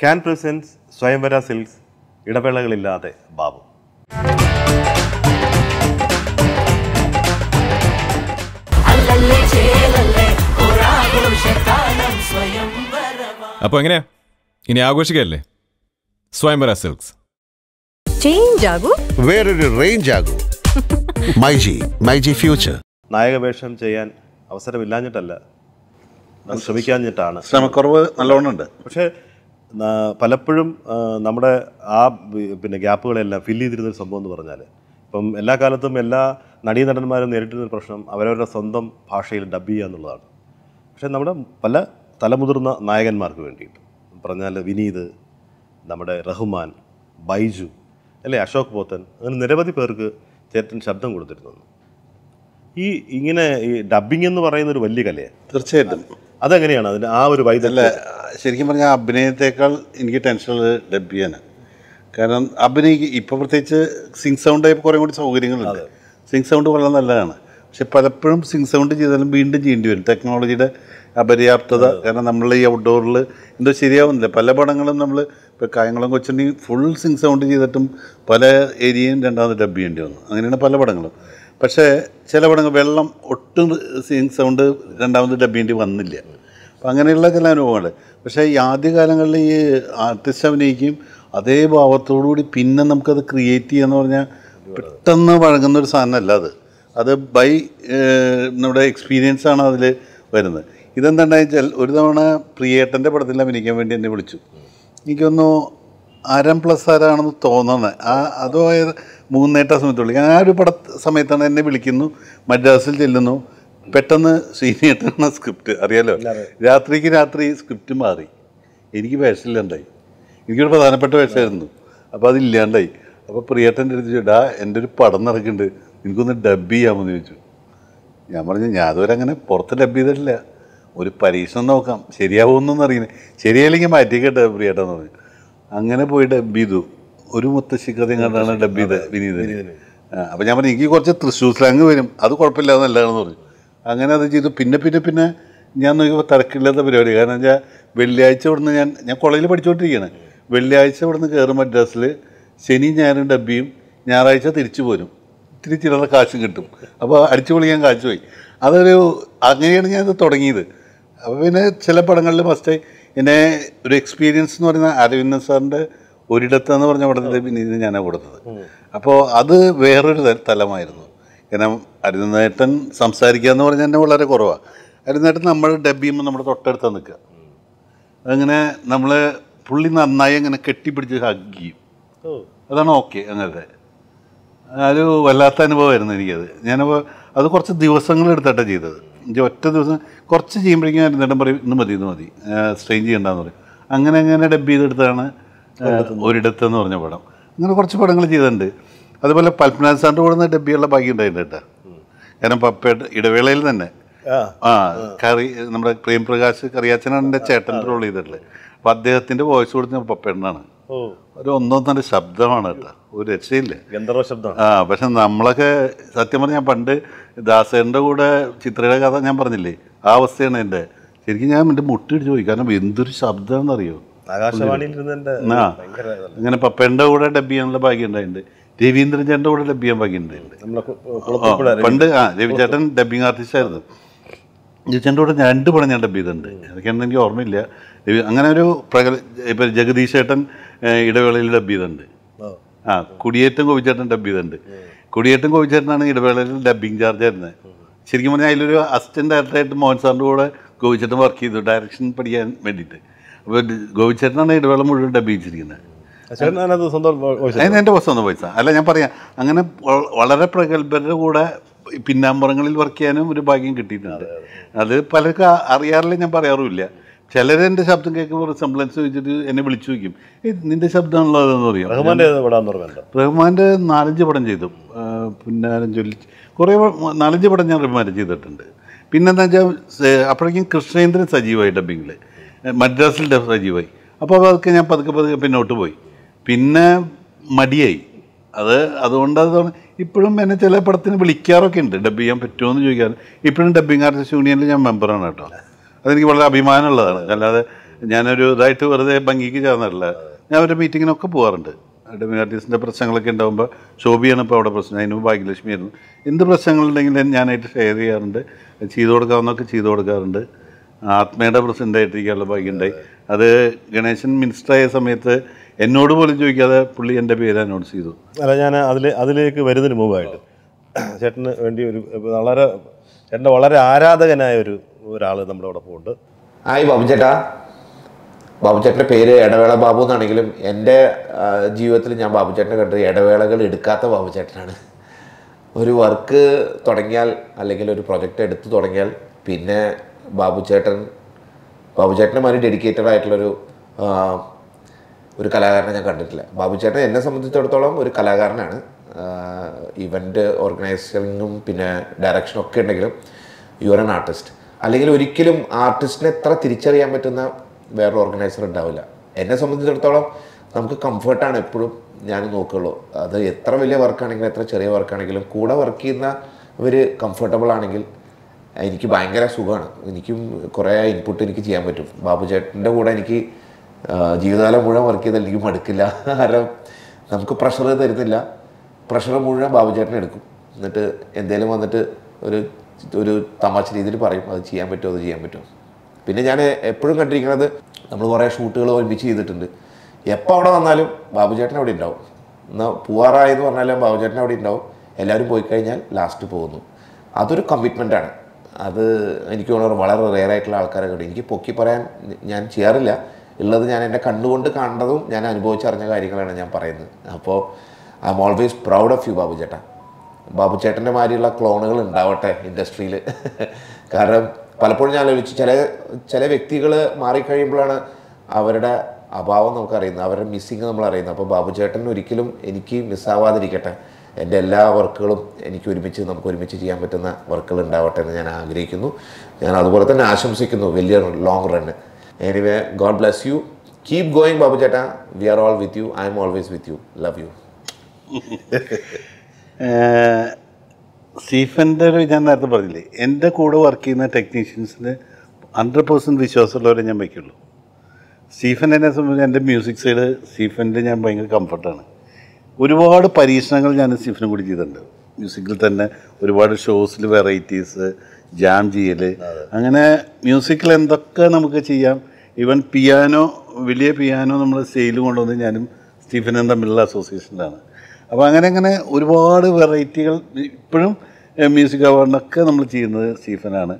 Can presence Swayamvara Silks ഇടവേളകളില്ലാതെ ബാബു. അപ്പോൾ എങ്ങനെയാ? ഇനി ആഘോഷിക്കല്ലേ? സ്വയംവര സിൽക്സ്. ചേഞ്ച് ആകൂ. വേറൊരു റേഞ്ച് ആകൂ. മൈജി മൈജി ഫ്യൂച്ചർ നായകവേഷം ചെയ്യാൻ അവസരമില്ലാഞ്ഞിട്ടല്ല. ശ്രമിക്കാഞ്ഞിട്ടാണ്. ശ്രമക്കുറവ് നല്ലോണം ഉണ്ട് പക്ഷേ പലപ്പോഴും നമ്മുടെ ആ പിന്നെ ഗ്യാപ്പുകളെല്ലാം ഫില്ല് ചെയ്തിരുന്ന ഒരു സംഭവം എന്ന് പറഞ്ഞാൽ ഇപ്പം എല്ലാ കാലത്തും എല്ലാ നടീ നടന്മാരും നേരിട്ടിരുന്ന പ്രശ്നം അവരവരുടെ സ്വന്തം ഭാഷയിൽ ഡബ് ചെയ്യുക എന്നുള്ളതാണ്. പക്ഷേ നമ്മുടെ പല തലമുതിർന്ന നായകന്മാർക്ക് വേണ്ടിയിട്ട് പറഞ്ഞാൽ വിനീത് നമ്മുടെ റഹ്മാൻ ബൈജു അല്ലേ അശോക് പോത്തൻ അങ്ങനെ നിരവധി പേർക്ക് ചേട്ടൻ ശബ്ദം കൊടുത്തിരുന്നു. ഈ ഇങ്ങനെ ഈ ഡബ്ബിംഗ് എന്ന് പറയുന്ന ഒരു വലിയ കലയാണ്. തീർച്ചയായിട്ടും. അതെങ്ങനെയാണ് അതിന്റെ ആ ഒരു വൈദ്യല്ല ശരിക്കും പറഞ്ഞാൽ അഭിനയത്തെക്കാൾ എനിക്ക് ടെൻഷനുള്ളത് ഡബ്ബിയാണ്. കാരണം അഭിനയിക്ക് ഇപ്പോൾ പ്രത്യേകിച്ച് സിങ് സൗണ്ട് ആയപ്പോൾ കുറേ കൂടി സൗകര്യങ്ങളുണ്ട്. സിങ് സൗണ്ട് വളരെ നല്ലതാണ്. പക്ഷെ പലപ്പോഴും സിങ് സൗണ്ട് ചെയ്താലും വീണ്ടും ചെയ്യേണ്ടി വരും. ടെക്നോളജിയുടെ അപര്യാപ്തത കാരണം നമ്മൾ ഈ ഔട്ട്ഡോറിൽ എന്തോ ശരിയാവുന്നില്ല. പല പടങ്ങളും നമ്മൾ ഇപ്പോൾ Kayamkulam Kochunni full sync sound ചെയ്തിട്ടും പല ഏരിയയും രണ്ടാമത് ഡബ് ചെയ്യേണ്ടി വന്നു. അങ്ങനെയാണ് പല പടങ്ങളും. പക്ഷേ ചില പടങ്ങൾ വെള്ളം ഒട്ടും സിങ് സൗണ്ട് രണ്ടാമത് ഡബ് ചെയ്യേണ്ടി വന്നില്ല. അപ്പം അങ്ങനെയുള്ള ചില അനുഭവങ്ങൾ. പക്ഷേ ഈ ആദ്യകാലങ്ങളിൽ ഈ ആർട്ടിസ്റ്റ് അഭിനയിക്കും അതേ ഭാവത്തോടുകൂടി പിന്നെ നമുക്കത് ക്രിയേറ്റ് ചെയ്യാന്ന് പറഞ്ഞാൽ പെട്ടെന്ന് വഴങ്ങുന്ന ഒരു സാധനമല്ല അത്. അത് ബൈ നമ്മുടെ എക്സ്പീരിയൻസ് ആണ് അതിൽ വരുന്നത്. ഇതെന്താണെന്ന് വെച്ചാൽ ഒരു തവണ പ്രിയേട്ടന്റെ പടത്തിൽ അഭിനയിക്കാൻ വേണ്ടി എന്നെ വിളിച്ചു. എനിക്കൊന്നു അരം പ്ലസ് ആരാണെന്ന് തോന്നുന്നത് ആ അതോ മൂന്നേട്ട സമയത്ത് വിളിക്കും ആ ഒരു പട സമയത്താണ് എന്നെ വിളിക്കുന്നു. മദ്രാസിൽ ചെല്ലുന്നു. പെട്ടെന്ന് ശ്രീനേട്ടനാണ് സ്ക്രിപ്റ്റ് അറിയാലോ? രാത്രിക്ക് രാത്രി സ്ക്രിപ്റ്റ് മാറി. എനിക്ക് വേഷമില്ലാണ്ടായി എനിക്കൊരു പ്രധാനപ്പെട്ട വേഷമായിരുന്നു അപ്പോൾ അതില്ലാണ്ടായി. അപ്പോൾ പ്രിയേട്ടന്റെ അടുത്ത് ചോദിച്ചു ഡാ എന്റെ ഒരു പടം നടക്കുന്നുണ്ട്. എനിക്കൊന്ന് ഡബ് ചെയ്യാമെന്ന് ചോദിച്ചു. ഞാൻ പറഞ്ഞു ഞാൻ അതുവരെ അങ്ങനെ പുറത്ത് ഡബ് ചെയ്തിട്ടില്ല. ഒരു പരീക്ഷണം നോക്കാം. ശരിയാവുമെന്നൊന്നും അറിയുന്നത് ശരിയായില്ലെങ്കിൽ മാറ്റിക്കട്ടെ പ്രിയേട്ടെന്ന് പറഞ്ഞു. അങ്ങനെ പോയി ഡബ് ചെയ്തു. ഒരു മുത്തശ്ശിക്കഥ കണ്ടാണ് ഡബ് ചെയ്തത് വിനീതന്. അപ്പോൾ ഞാൻ പറഞ്ഞു എനിക്ക് കുറച്ച് തൃശ്ശൂർ സ്ലാങ് വരും. അത് കുഴപ്പമില്ലാതെ നല്ലതാണെന്ന് പറഞ്ഞു. അങ്ങനെ അത് ചെയ്തു. പിന്നെ പിന്നെ പിന്നെ ഞാൻ നോക്കിയപ്പോൾ തിരക്കില്ലാത്ത പരിപാടി. കാരണം വെച്ചാൽ വെള്ളിയാഴ്ച ഇവിടുന്ന് ഞാൻ ഞാൻ കോളേജിൽ പഠിച്ചുകൊണ്ടിരിക്കുകയാണ് വെള്ളിയാഴ്ച ഇവിടുന്ന് കയറും മദ്രാസിൽ ശനി ഞായറും ഡബ്ബിയും ഞായറാഴ്ച തിരിച്ചു പോരും. തിരിച്ചിട്ട് കാശും കിട്ടും. അപ്പോൾ അടിച്ചു പൊളിക്കാൻ കാശ് പോയി. അതൊരു അങ്ങനെയാണ് ഞാൻ ഇത് തുടങ്ങിയത്. അപ്പോൾ പിന്നെ ചില പടങ്ങളിൽ ഫസ്റ്റ് എന്നെ ഒരു എക്സ്പീരിയൻസ് എന്ന് പറയുന്ന അരവിന്ദൻ സാറിന്റെ ഒരിടത്ത് എന്ന് പറഞ്ഞ പടത്തിൽ പിന്നെ ഇത് ഞാനാണ് കൊടുത്തത്. അപ്പോൾ അത് വേറൊരു തലമായിരുന്നു. കാരണം അരുന്നേട്ടൻ സംസാരിക്കുക എന്ന് പറഞ്ഞാൽ തന്നെ വളരെ കുറവാണ് അരുന്നേട്ടൻ നമ്മൾ ഡബ് ചെയ്യുമ്പോൾ നമ്മുടെ തൊട്ടടുത്ത് നിൽക്കുക. അങ്ങനെ നമ്മൾ പുള്ളി നന്നായി അങ്ങനെ കെട്ടിപ്പിടിച്ച് ഹഗ് ചെയ്യും. അതാണ് ഓക്കെ അങ്ങനത്തെ. ഒരു വല്ലാത്ത അനുഭവമായിരുന്നു എനിക്കത്. ഞാനപ്പോൾ അത് കുറച്ച് ദിവസങ്ങളെടുത്തിട്ടാണ് ചെയ്തത്. ഒറ്റ ദിവസം കുറച്ച് ചെയ്യുമ്പോഴേക്കും അരുന്നേട്ടൻ പറയും ഇന്ന് മതി ഇന്ന് മതി. സ്ട്രെയിൻ ചെയ്യണ്ടെന്ന് പറയും. അങ്ങനെ അങ്ങനെ ഡബ് ചെയ്തെടുത്താണ് ഒരിടത്ത് എന്ന് പറഞ്ഞ പടം. അങ്ങനെ കുറച്ച് പടങ്ങൾ ചെയ്തിട്ടുണ്ട്. അതുപോലെ പത്മനാഭ സാറിന്റെ കൂടെ നിന്ന് ഡബ്ബിയുള്ള ഭാഗ്യം ഉണ്ടായിട്ടുണ്ട് കേട്ടോ. കാരണം പപ്പയുടെ ഇടവേളയിൽ തന്നെ. ആ. കറി നമ്മുടെ പ്രേംപ്രകാശ് കറിയാച്ചനാണ് എന്റെ ചേട്ടന്റെ റോൾ ചെയ്തിട്ടുള്ളത്. അപ്പോൾ അദ്ദേഹത്തിന്റെ വോയിസ് കൊടുത്ത് പപ്പേണ്ണാണ് ഓ. ഒരു ഒന്നൊന്നര ശബ്ദമാണ് കേട്ടോ. ഒരു രക്ഷയില്ല. ഗന്ധർവ ആ പക്ഷെ നമ്മളൊക്കെ സത്യം പറഞ്ഞാൽ പണ്ട് ദാസേന്റെ കൂടെ ചിത്രയുടെ കഥ ഞാൻ പറഞ്ഞില്ലേ? ആ അവസ്ഥയാണ് എന്റെ. ശരിക്കും ഞാൻ എന്റെ മുട്ടിടിച്ച് പോയി. കാരണം എന്തൊരു ശബ്ദം എന്നറിയോ ആകാശവാണിയിൽ ഇങ്ങനെ പപ്പേന്റെ കൂടെ ഡബ് ചെയ്യാനുള്ള ഭാഗ്യം ഉണ്ടായിട്ടുണ്ട്. രവീന്ദ്രൻ ചേട്ടന്റെ കൂടെ ഡബ്ബിയാൻ ചെയ്യാൻ ഭാഗ്യം ഉണ്ടായിട്ടുണ്ട് നമ്മളെ കു- ആ, കുളത്തൂപ്പുഴ പണ്ട് ആ രവിചേട്ടൻ ഡബ്ബിങ് ആർട്ടിസ്റ്റ് ആയിരുന്നു രവിചേട്ടന്റെ കൂടെ ഞാൻ രണ്ട് പടം ഞാൻ ഡബ്ബ് ചെയ്തിട്ടുണ്ട്. അതൊക്കെയാണെന്ന് എനിക്ക് ഓർമ്മയില്ല. അങ്ങനെ ഒരു പ്രകല ഇപ്പം ജഗദീഷ് ചേട്ടൻ ഇടവേളയിൽ ഡബ് ചെയ്തിട്ടുണ്ട്. ആ. കുടിയേറ്റം കോവിച്ചേട്ടൻ ഡബ് ചെയ്തിട്ടുണ്ട്. കുടിയേറ്റം കോവിച്ചേട്ടനാണ് ഇടവേളയിൽ ഡബിങ് ചാർജ് ആയിരുന്നത് ശരിക്കും പറഞ്ഞാൽ അതിലൊരു അസിസ്റ്റന്റ് ഡയറക്ടറായിട്ട് മോഹൻ സാറിന്റെ കൂടെ ഗോവിച്ചേട്ടൻ വർക്ക് ചെയ്തു. ഡയറക്ഷൻ പഠിക്കാൻ വേണ്ടിയിട്ട്. അപ്പോൾ ഗോവിച്ചേട്ടനാണ് ഇടവേള മുഴുവൻ ഡബ് ചെയ്തിരിക്കുന്നത്. സ്വന്തം എന്റെ ഒന്ന് പൈസ അല്ല ഞാൻ പറയാം. അങ്ങനെ വളരെ പ്രഗത്ഭരുടെ കൂടെ പിന്നാമ്പുറങ്ങളിൽ വർക്ക് ചെയ്യാനും ഒരു ഭാഗ്യം കിട്ടിയിട്ടുണ്ട്. അത് പലർക്കും അറിയാറില്ല ഞാൻ പറയാറുമില്ല. ചിലരെന്റെ ശബ്ദം കേൾക്കുമ്പോൾ റിസംബ്ലൻസ് ചോദിച്ചിട്ട് എന്നെ വിളിച്ചു വയ്ക്കും ഏയ് നിന്റെ ശബ്ദമാണല്ലോ അതെന്ന് പറയും. റഹ്മാന്റെ നാലഞ്ച് പടം ചെയ്തു. പിന്നെ ചൊല്ലി കുറേ നാലഞ്ച് പടം ഞാൻ റഹ്മാൻ ചെയ്തിട്ടുണ്ട്. പിന്നെന്താ വെച്ചാൽ അപ്പോഴേക്കും കൃഷ്ണേന്ദ്രൻ സജീവായി ഡബിങ്ങിൽ മദ്രാസിൽ സജീവായി. അപ്പോൾ അതൊക്കെ ഞാൻ പതുക്കെ പതുക്കെ പിന്നോട്ട് പോയി. പിന്നെ മടിയായി. അത് അതുകൊണ്ട് അത് ഇപ്പോഴും എന്നെ ചില പടത്തിന് വിളിക്കാറൊക്കെ ഉണ്ട്. ഡബ് ചെയ്യാൻ പറ്റുമോ എന്ന് ചോദിക്കാറ്. ഇപ്പോഴും ഡബ്ബിംഗ് ആർട്ടിസ്റ്റ് യൂണിയനിൽ ഞാൻ മെമ്പറാണ് കേട്ടോ. അതെനിക്ക് വളരെ അഭിമാനമുള്ളതാണ്. അല്ലാതെ ഞാനൊരു ഇതായിട്ട് വെറുതെ ഭംഗിക്ക് ചേർന്നിട്ടില്ല. ഞാൻ ഒരു മീറ്റിങ്ങിനൊക്കെ പോകാറുണ്ട് ഡബ്ബിംഗ് ആർട്ടിസ്റ്റിന്റെ പ്രശ്നങ്ങളൊക്കെ ഉണ്ടാകുമ്പോൾ ശോഭിയാണ് ഇപ്പോൾ അവിടെ പ്രശ്നം. അതിന് ഭാഗ്യലക്ഷ്മി ആയിരുന്നു. എന്ത് പ്രശ്നങ്ങളുണ്ടെങ്കിലും ഞാനായിട്ട് ഷെയർ ചെയ്യാറുണ്ട്. ചെയ്തു കൊടുക്കാവുന്നൊക്കെ ചെയ്തു കൊടുക്കാറുണ്ട്. ആത്മയുടെ പ്രസിഡന്റായിട്ടിരിക്കാനുള്ള ഭാഗ്യമുണ്ടായി. അത് ഗണേശൻ മിനിസ്റ്റർ ആയ സമയത്ത് എന്നോട് പോലും ചോദിക്കാതെ പുള്ളി എന്റെ പേര് അനൗൺസ് ചെയ്തു. അല്ല ഞാൻ അതിൽ അതിലേക്ക് വരുന്നതിന് മുമ്പായിട്ട് ചേട്ടന് വേണ്ടി ഒരു വളരെ ചേട്ടന്റെ വളരെ ആരാധകനായ ഒരു ഒരാൾ നമ്മുടെ അവിടെ പോകുന്നുണ്ട്. ആയി ബാബു ചേട്ടാ. ബാബു ചേട്ടന്റെ പേര് ഇടവേള ബാബു എന്നാണെങ്കിലും എന്റെ ജീവിതത്തിൽ ഞാൻ ബാബു ചേട്ടനെ കണ്ടത് ഇടവേളകൾ എടുക്കാത്ത ബാബു ചേട്ടനാണ്. ഒരു വർക്ക് തുടങ്ങിയാൽ അല്ലെങ്കിൽ ഒരു പ്രൊജക്റ്റ് എടുത്തു തുടങ്ങിയാൽ പിന്നെ ബാബു ചേട്ടൻ ബാബു ചേട്ടന് മാറി ഡെഡിക്കേറ്റഡ് ആയിട്ടുള്ളൊരു ഒരു കലാകാരനെ ഞാൻ കണ്ടിട്ടില്ല. ബാബു ചേട്ടൻ എന്നെ സംബന്ധിച്ചിടത്തോളം ഒരു കലാകാരനാണ്. ഇവന്റ് ഓർഗനൈസിങ്ങും പിന്നെ ഡയറക്ഷനും ഒക്കെ ഉണ്ടെങ്കിലും യു ആർ എൻ ആർട്ടിസ്റ്റ് അല്ലെങ്കിൽ ഒരിക്കലും ആർട്ടിസ്റ്റിനെ എത്ര തിരിച്ചറിയാൻ പറ്റുന്ന വേറൊരു ഓർഗനൈസർ ഉണ്ടാവില്ല. എന്നെ സംബന്ധിച്ചിടത്തോളം നമുക്ക് കംഫർട്ടാണ് എപ്പോഴും ഞാൻ നോക്കുകയുള്ളൂ അത് എത്ര വലിയ വർക്കാണെങ്കിലും എത്ര ചെറിയ വർക്കാണെങ്കിലും കൂടെ വർക്ക് ചെയ്യുന്ന ഇവർ കംഫർട്ടബിൾ ആണെങ്കിൽ എനിക്ക് ഭയങ്കര സുഖമാണ്. എനിക്കും കുറേ ഇൻപുട്ട് എനിക്ക് ചെയ്യാൻ പറ്റും. ബാബു ചേട്ടന്റെ കൂടെ എനിക്ക് ജീവിതകാലം മുഴുവൻ വർക്ക് ചെയ്താൽ എനിക്ക് മടുക്കില്ല. കാരണം നമുക്ക് പ്രഷർ തരുന്നില്ല. പ്രഷർ മുഴുവൻ ബാബു ചേട്ടൻ എടുക്കും. എന്നിട്ട് എന്തേലും വന്നിട്ട് ഒരു ഒരു തമാശ രീതിയിൽ പറയും. അത് ചെയ്യാൻ പറ്റുമോ അത് ചെയ്യാൻ പറ്റുമോ. പിന്നെ ഞാൻ എപ്പോഴും കണ്ടിരിക്കുന്നത് നമ്മൾ കുറേ ഷൂട്ടുകൾ ഒരുമിച്ച് ചെയ്തിട്ടുണ്ട്. എപ്പോൾ അവിടെ വന്നാലും ബാബു ചേട്ടൻ അവിടെ ഉണ്ടാവും. എന്നാൽ പൂവാറായെന്ന് പറഞ്ഞാലും ബാബു ചേട്ടൻ അവിടെ ഉണ്ടാവും. എല്ലാവരും പോയി കഴിഞ്ഞാൽ ലാസ്റ്റ് പോകുന്നു. അതൊരു കമ്മിറ്റ്മെന്റാണ് അത് എനിക്ക് തോന്നുന്നു വളരെ റെയർ ആയിട്ടുള്ള ആൾക്കാരൊക്കെ ഉണ്ട്. എനിക്ക് പൊക്കി പറയാൻ ഞാൻ ചെയ്യാറില്ല. ഉള്ളത് ഞാൻ എന്റെ കണ്ണുകൊണ്ട് കണ്ടതും ഞാൻ അനുഭവിച്ചറിഞ്ഞ കാര്യങ്ങളാണ് ഞാൻ പറയുന്നത്. അപ്പോൾ I'm always proud of you Babu ചേട്ടാ. ബാബു ചേട്ടന്റെ മാതിരിയുള്ള ക്ലോണുകൾ ഉണ്ടാവട്ടെ ഇൻഡസ്ട്രിയിൽ. കാരണം പലപ്പോഴും ഞാൻ ആലോചിച്ചു ചില ചില വ്യക്തികൾ മാറിക്കഴിയുമ്പോഴാണ് അവരുടെ അഭാവം നമുക്കറിയുന്നത് അവരുടെ മിസ്സിങ് നമ്മൾ അറിയുന്നത്. അപ്പോൾ ബാബു ചേട്ടൻ ഒരിക്കലും എനിക്ക് മിസ്സാവാതിരിക്കട്ടെ എന്റെ എല്ലാ വർക്കുകളും എനിക്ക് ഒരുമിച്ച് നമുക്ക് ഒരുമിച്ച് ചെയ്യാൻ പറ്റുന്ന വർക്കുകൾ ഉണ്ടാവട്ടെ എന്ന് ഞാൻ ആഗ്രഹിക്കുന്നു. ഞാൻ അതുപോലെ തന്നെ ആശംസിക്കുന്നു വലിയ long run anyway God bless you keep going Babu ചേട്ടാ we are all with you I'm always with you love you സീഫന്റെ ഒരു ഞാൻ നേരത്തെ പറഞ്ഞില്ലേ എന്റെ കൂടെ വർക്ക് ചെയ്യുന്ന ടെക്നീഷ്യൻസിന് ഹൺഡ്രഡ് പേഴ്സന്റ് വിശ്വാസമുള്ളവരെ ഞാൻ വയ്ക്കുള്ളൂ. സ്റ്റീഫൻ എന്നെ സംബന്ധിച്ച് എന്റെ മ്യൂസിക് സൈഡ് സ്റ്റീഫന്റെ ഞാൻ ഭയങ്കര കംഫർട്ടാണ് ഒരുപാട് പരീക്ഷണങ്ങൾ ഞാൻ സ്റ്റീഫനും കൂടി ചെയ്തിട്ടുണ്ട്. മ്യൂസിക്കിൽ തന്നെ ഒരുപാട് ഷോസിൽ വെറൈറ്റീസ് ജാം ചെയ്യൽ അങ്ങനെ മ്യൂസിക്കിൽ എന്തൊക്കെ നമുക്ക് ചെയ്യാം. ഈവൻ പിയാനോ വലിയ പിയാനോ നമ്മൾ സെയിൽ കൊണ്ടുവന്ന് ഞാനും സ്റ്റീഫനും തമ്മിലുള്ള അസോസിയേഷനിലാണ് അപ്പോൾ അങ്ങനെ അങ്ങനെ ഒരുപാട് വെറൈറ്റികൾ ഇപ്പോഴും മ്യൂസിക് അവാർഡിനൊക്കെ നമ്മൾ ചെയ്യുന്നത് സ്റ്റീഫനാണ്.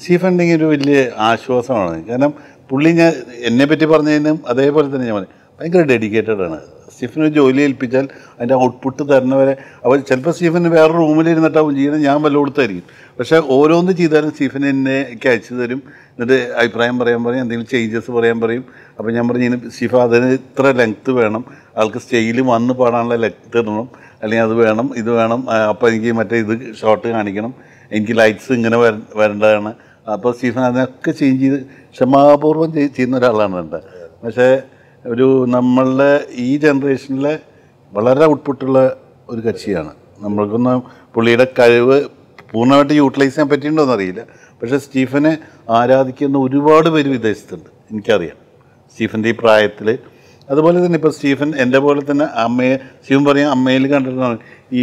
സ്റ്റീഫൻ ഉണ്ടെങ്കിൽ ഒരു വലിയ ആശ്വാസമാണ്. കാരണം പുള്ളി ഞാൻ എന്നെ പറ്റി പറഞ്ഞതിനും അതേപോലെ തന്നെ ഞാൻ പറഞ്ഞു. ഭയങ്കര ഡെഡിക്കേറ്റഡ് ആണ് സ്റ്റീഫൻ ഒരു ജോലി ഏൽപ്പിച്ചാൽ അതിന്റെ ഔട്ട്പുട്ട് തരുന്നവരെ അവർ ചിലപ്പോൾ സ്റ്റീഫൻ വേറെ റൂമിലിരുന്നിട്ടാവും ചെയ്യുന്നത് ഞാൻ വല്ല കൊടുത്തായിരിക്കും. പക്ഷേ ഓരോന്ന് ചെയ്താലും സ്റ്റീഫൻ എന്നെ അയച്ചു തരും. എന്നിട്ട് അഭിപ്രായം പറയാൻ പറയും എന്തെങ്കിലും ചേഞ്ചസ് പറയാൻ പറയും. അപ്പോൾ ഞാൻ പറഞ്ഞു "ഇനി സ്റ്റീഫ അതിന് ഇത്ര ലെങ്ത്ത് വേണം. ആൾക്ക് സ്റ്റേജിൽ വന്ന് പാടാനുള്ള ലെങ്ത്ത് ഇടണം. അല്ലെങ്കിൽ അത് വേണം ഇത് വേണം. അപ്പോൾ എനിക്ക് മറ്റേ ഇത് ഷോർട്ട് കാണിക്കണം. എനിക്ക് ലൈറ്റ്സ് ഇങ്ങനെ വര വരേണ്ടതാണ്. അപ്പോൾ സ്റ്റീഫൻ അതിനൊക്കെ ചേഞ്ച് ചെയ്ത് ക്ഷമാപൂർവം ചെയ്യുന്ന ഒരാളാണ് എന്റെ പക്ഷേ ഒരു നമ്മളുടെ ഈ ജനറേഷനിലെ വളരെ ഔട്ട്പുട്ടുള്ള ഒരു കക്ഷിയാണ്. നമ്മൾക്കൊന്നും പുള്ളിയുടെ കഴിവ് പൂർണമായിട്ട് യൂട്ടിലൈസ് ചെയ്യാൻ പറ്റിയിട്ടുണ്ടോ എന്നറിയില്ല. പക്ഷേ സ്റ്റീഫനെ ആരാധിക്കുന്ന ഒരുപാട് പേര് വിദേശത്തുണ്ട് എനിക്കറിയാം. സ്റ്റീഫന്റെ ഈ പ്രായത്തിൽ അതുപോലെ തന്നെ ഇപ്പോൾ സ്റ്റീഫൻ എന്റെ പോലെ തന്നെ അമ്മയെ സ്റ്റീഫൻ പറയാം അമ്മയിൽ കണ്ടിട്ടാണ് ഈ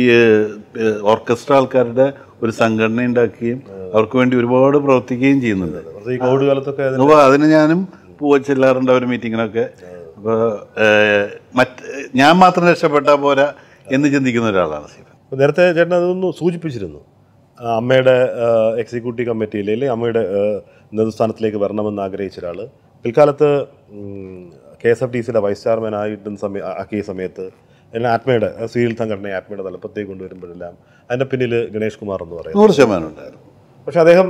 ഓർക്കസ്ട്ര ആൾക്കാരുടെ ഒരു സംഘടന ഉണ്ടാക്കുകയും അവർക്ക് വേണ്ടി ഒരുപാട് പ്രവർത്തിക്കുകയും ചെയ്യുന്നുണ്ട്. അപ്പോൾ അതിന് ഞാനും പോയി ചെല്ലാറുണ്ട് അവർ മീറ്റിങ്ങിനൊക്കെ അപ്പോൾ മറ്റ് ഞാൻ മാത്രം രക്ഷപ്പെട്ടാൽ പോരാ എന്ന് ചിന്തിക്കുന്ന ഒരാളാണ് സ്റ്റീഫൻ അപ്പോൾ നേരത്തെ ചേട്ടൻ അതൊന്ന് സൂചിപ്പിച്ചിരുന്നു. അമ്മയുടെ എക്സിക്യൂട്ടീവ് കമ്മിറ്റിയിൽ അല്ലെങ്കിൽ അമ്മയുടെ നേതൃസ്ഥാനത്തിലേക്ക് വരണമെന്ന് ആഗ്രഹിച്ച ഒരാൾ പിൽക്കാലത്ത് കെ എസ് എഫ് ടി സിയുടെ വൈസ് ചെയർമാൻ ആയിട്ടും സമയ ആക്കിയ സമയത്ത് എല്ലാം ആത്മയുടെ സീരിയൽ സംഘടന സംഘടനയെ ആത്മയുടെ തലപ്പത്തേക്ക് കൊണ്ടുവരുമ്പോഴെല്ലാം അതിന്റെ പിന്നിൽ ഗണേഷ് കുമാർ എന്ന് പറയുന്നത് നൂറ് ശതമാനം ഉണ്ടായിരുന്നു. പക്ഷേ അദ്ദേഹം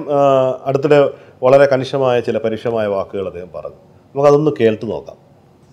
അടുത്തിടെ വളരെ കണിശമായ ചില പരുഷമായ വാക്കുകൾ അദ്ദേഹം പറഞ്ഞു. നമുക്കതൊന്ന് കേൾത്ത് നോക്കാം.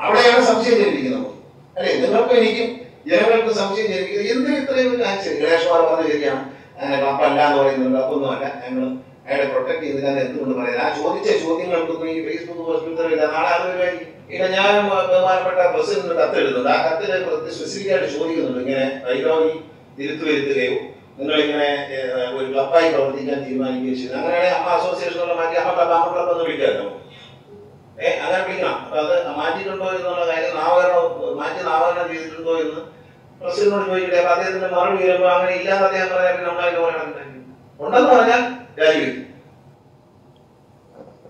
അവിടെയാണ് സംശയം ജനിപ്പിക്കുന്നത്. അല്ലെ? നിങ്ങൾക്കും എനിക്കും ജനങ്ങൾക്കും സംശയം ജനിപ്പിക്കുന്നത് എന്തിന് ഇത്രയും ആക്ഷൻ ഗണേഷ് കുമാർ പറഞ്ഞ ശരിയാണ്. ക്ലബ്ബല്ല എന്ന് പറയുന്നുണ്ട്. അപ്പൊന്നുമല്ല ഞങ്ങൾ അയാളെ പ്രൊട്ടക്ട് ചെയ്തില്ല എന്തുകൊണ്ട് പറയുന്നത് ആ ചോദിച്ച ചോദ്യങ്ങൾക്കൊന്നും ഈ ഫേസ്ബുക്ക് ഹോസ്പിറ്റലില്ല നാളെ അത് ഇവിടെ ഞാൻ ബഹുമാനപ്പെട്ട പ്രസിഡന്റ് കത്ത് എഴുതുന്നുണ്ട്. ആ കത്തിൽ സ്പെസിഫിക്കായിട്ട് ചോദിക്കുന്നുണ്ട്. ഇങ്ങനെ വൈലോഗി തിരുത്തു വരുത്തുകയോ നിങ്ങളിങ്ങനെ ഒരു ക്ലബായി പ്രവർത്തിക്കാൻ തീരുമാനിക്കുകയും ചെയ്തു അങ്ങനെയാണെങ്കിൽ അമ്മ അസോസിയേഷനുള്ള മാറ്റി അമ്മ ക്ലബ് അമ്മ ക്ലബ് എന്ന് വിളിക്കാമല്ലോ. ഏ അങ്ങനെ വിളിക്കണം അപ്പൊ അത് മാറ്റിയിട്ടുണ്ടോ എന്നുള്ള കാര്യം നാമകരണം മാറ്റി നാമകരണം ചെയ്തിട്ടുണ്ടോ എന്ന് പ്രസിഡന്റിനോട് ചോദിക്കട്ടെ. അപ്പൊ അദ്ദേഹത്തിന്റെ മറുപടി വരുമ്പോൾ അങ്ങനെ ഇല്ലാന്ന് അദ്ദേഹം പറഞ്ഞാൽ പിന്നെ നമ്മളതിന് പറയണം ഉണ്ടെന്ന് പറഞ്ഞാൽ രാജിവെക്കും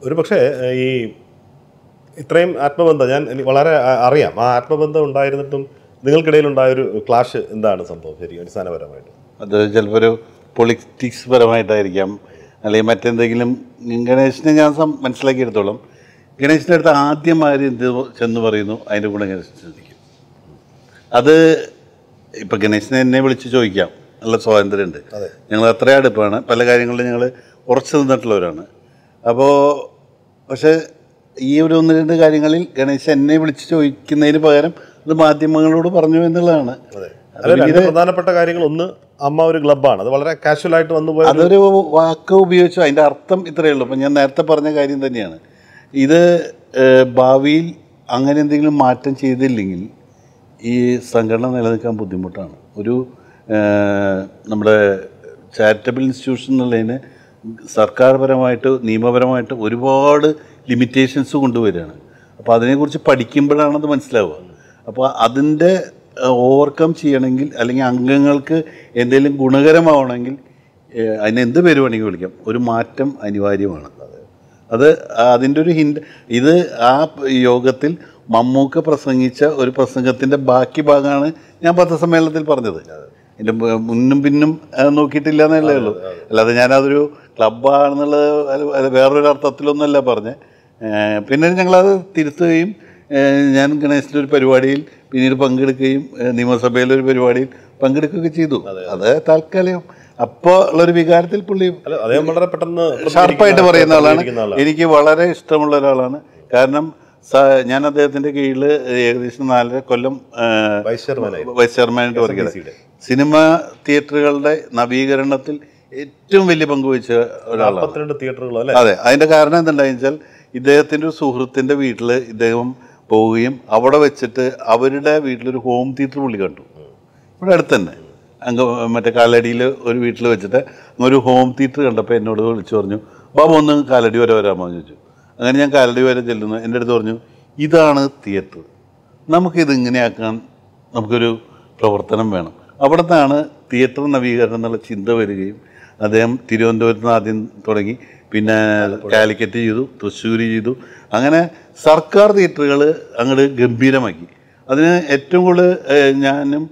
ഒരു പക്ഷേ ഈ ഇത്രയും ആത്മബന്ധം ഞാൻ വളരെ അറിയാം. ആ ആത്മബന്ധം ഉണ്ടായിരുന്നിട്ടും നിങ്ങൾക്കിടയിൽ നിങ്ങൾക്കിടയിലുണ്ടായൊരു ക്ലാഷ് എന്താണ് സംഭവം ശരിക്കും അടിസ്ഥാനപരമായിട്ട്? അത് ചിലപ്പോൾ ഒരു പൊളിറ്റിക്സ് പരമായിട്ടായിരിക്കാം. അല്ലെങ്കിൽ മറ്റെന്തെങ്കിലും ഗണേഷിനെ ഞാൻ മനസ്സിലാക്കിയെടുത്തോളം. ഗണേശന്റെ അടുത്ത് ആദ്യം ആര് എന്ത് ചെന്ന് പറയുന്നു? അതിന്റെ കൂടെ ഗണേശൻ ചിന്തിക്കും അത് ഇപ്പം ഗണേശനെ എന്നെ വിളിച്ച് ചോദിക്കാം. നല്ല സ്വാതന്ത്ര്യമുണ്ട് ഞങ്ങൾ അത്ര അടുപ്പാണ്. പല കാര്യങ്ങളിലും ഞങ്ങൾ ഉറച്ചു നിന്നിട്ടുള്ളവരാണ്. അപ്പോൾ പക്ഷേ ഈ ഒരു ഒന്ന് രണ്ട് കാര്യങ്ങളിൽ ഗണേശൻ എന്നെ വിളിച്ച് ചോദിക്കുന്നതിന് പകരം അത് മാധ്യമങ്ങളോട് പറഞ്ഞു എന്നുള്ളതാണ്. പ്രധാനപ്പെട്ട കാര്യങ്ങൾ ഒന്ന് അമ്മ ഒരു ക്ലബ്ബാണ് അത് വളരെ കാഷ്വൽ ആയിട്ട് വന്നു പോയ ഒരു- അതൊരു വാക്ക് ഉപയോഗിച്ചു. അതിന്റെ അർത്ഥം ഇത്രയേ ഉള്ളൂ. അപ്പം ഞാൻ നേരത്തെ പറഞ്ഞ കാര്യം തന്നെയാണ്. ഇത് ഭാവിയിൽ അങ്ങനെ എന്തെങ്കിലും മാറ്റം ചെയ്തില്ലെങ്കിൽ ഈ സംഘടന നിലനിൽക്കാൻ ബുദ്ധിമുട്ടാണ്. ഒരു നമ്മുടെ ചാരിറ്റബിൾ ഇൻസ്റ്റിറ്റ്യൂഷൻ എന്നുള്ളതിന് സർക്കാർപരമായിട്ട് നിയമപരമായിട്ട് ഒരുപാട് ലിമിറ്റേഷൻസ് കൊണ്ടുവരികയാണ്. അപ്പോൾ അതിനെക്കുറിച്ച് പഠിക്കുമ്പോഴാണ് അത് മനസ്സിലാവുക. അപ്പോൾ അതിന്റെ ഓവർകം ചെയ്യണമെങ്കിൽ അല്ലെങ്കിൽ അംഗങ്ങൾക്ക് എന്തെങ്കിലും ഗുണകരമാവണമെങ്കിൽ അതിനെന്ത് പേര് വേണമെങ്കിൽ വിളിക്കാം. ഒരു മാറ്റം അനിവാര്യമാണ്. അത് അതിന്റെ ഒരു ഹിൻഡ് ഇത് ആ യോഗത്തിൽ മമ്മൂക്ക പ്രസംഗിച്ച ഒരു പ്രസംഗത്തിന്റെ ബാക്കി ഭാഗമാണ് ഞാൻ പത്രസമ്മേളനത്തിൽ പറഞ്ഞത്. എന്റെ മുന്നും പിന്നും നോക്കിയിട്ടില്ല എന്നല്ലേ ഉള്ളൂ. അല്ലാതെ ഞാനതൊരു ക്ലബ്ബാണെന്നുള്ളത് വേറൊരു അർത്ഥത്തിലൊന്നുമല്ല പറഞ്ഞത്. പിന്നെ ഞങ്ങളത് തിരുത്തുകയും ഞാൻ ഗണേശന്റെ ഒരു പരിപാടിയിൽ പിന്നീട് പങ്കെടുക്കുകയും നിയമസഭയിലെ ഒരു പരിപാടിയിൽ പങ്കെടുക്കുകയൊക്കെ ചെയ്തു. അത് താൽക്കാലികം. അപ്പോൾ ഉള്ളൊരു വികാരത്തിൽ പുള്ളി വളരെ പെട്ടെന്ന് ഷാർപ്പായിട്ട് പറയുന്ന ആളാണ്. എനിക്ക് വളരെ ഇഷ്ടമുള്ള ഒരാളാണ്. കാരണം ഞാൻ അദ്ദേഹത്തിന്റെ കീഴിൽ ഏകദേശം നാലര കൊല്ലം വൈസ് ചെയർമാനായി വൈസ് ചെയർമാനായിട്ട് വർക്ക് ചെയ്തത്. സിനിമ തിയേറ്ററുകളുടെ നവീകരണത്തിൽ ഏറ്റവും വലിയ പങ്ക് വഹിച്ച ഒരാളാണ്. തിയേറ്ററുകൾ അതെ അതിന്റെ കാരണം എന്തുണ്ടായെന്ന് വെച്ചാൽ ഇദ്ദേഹത്തിന്റെ ഒരു സുഹൃത്തിന്റെ വീട്ടിൽ ഇദ്ദേഹം പോവുകയും അവിടെ വെച്ചിട്ട് അവരുടെ വീട്ടിലൊരു ഹോം തിയേറ്റർ പുള്ളി കണ്ടു. ഇവിടെ അടുത്ത് തന്നെ. അങ്ങ് മറ്റേ കാലടിയിൽ ഒരു വീട്ടിൽ വെച്ചിട്ട് ഒരു ഹോം തിയേറ്റർ കണ്ടപ്പോൾ എന്നോട് വിളിച്ചു പറഞ്ഞു ബാബു ഒന്ന് കാലടി വരെ വരാമോ? എന്ന് ചോദിച്ചു. അങ്ങനെ ഞാൻ കാലടി വരെ ചെല്ലുന്നു. എന്റെ അടുത്ത് പറഞ്ഞു ഇതാണ് തിയേറ്റർ നമുക്കിത് ഇങ്ങനെയാക്കാൻ നമുക്കൊരു പ്രവർത്തനം വേണം. അവിടെ നിന്നാണ് തിയേറ്റർ നവീകരണം എന്നുള്ള ചിന്ത വരികയും അദ്ദേഹം തിരുവനന്തപുരത്ത് നിന്ന് ആദ്യം തുടങ്ങി പിന്നെ കാലിക്കറ്റ് ചെയ്തു തൃശ്ശൂർ ചെയ്തു. അങ്ങനെ സർക്കാർ തിയേറ്ററുകൾ അങ്ങോട്ട് ഗംഭീരമാക്കി. അതിന് ഏറ്റവും കൂടുതൽ ഞാനും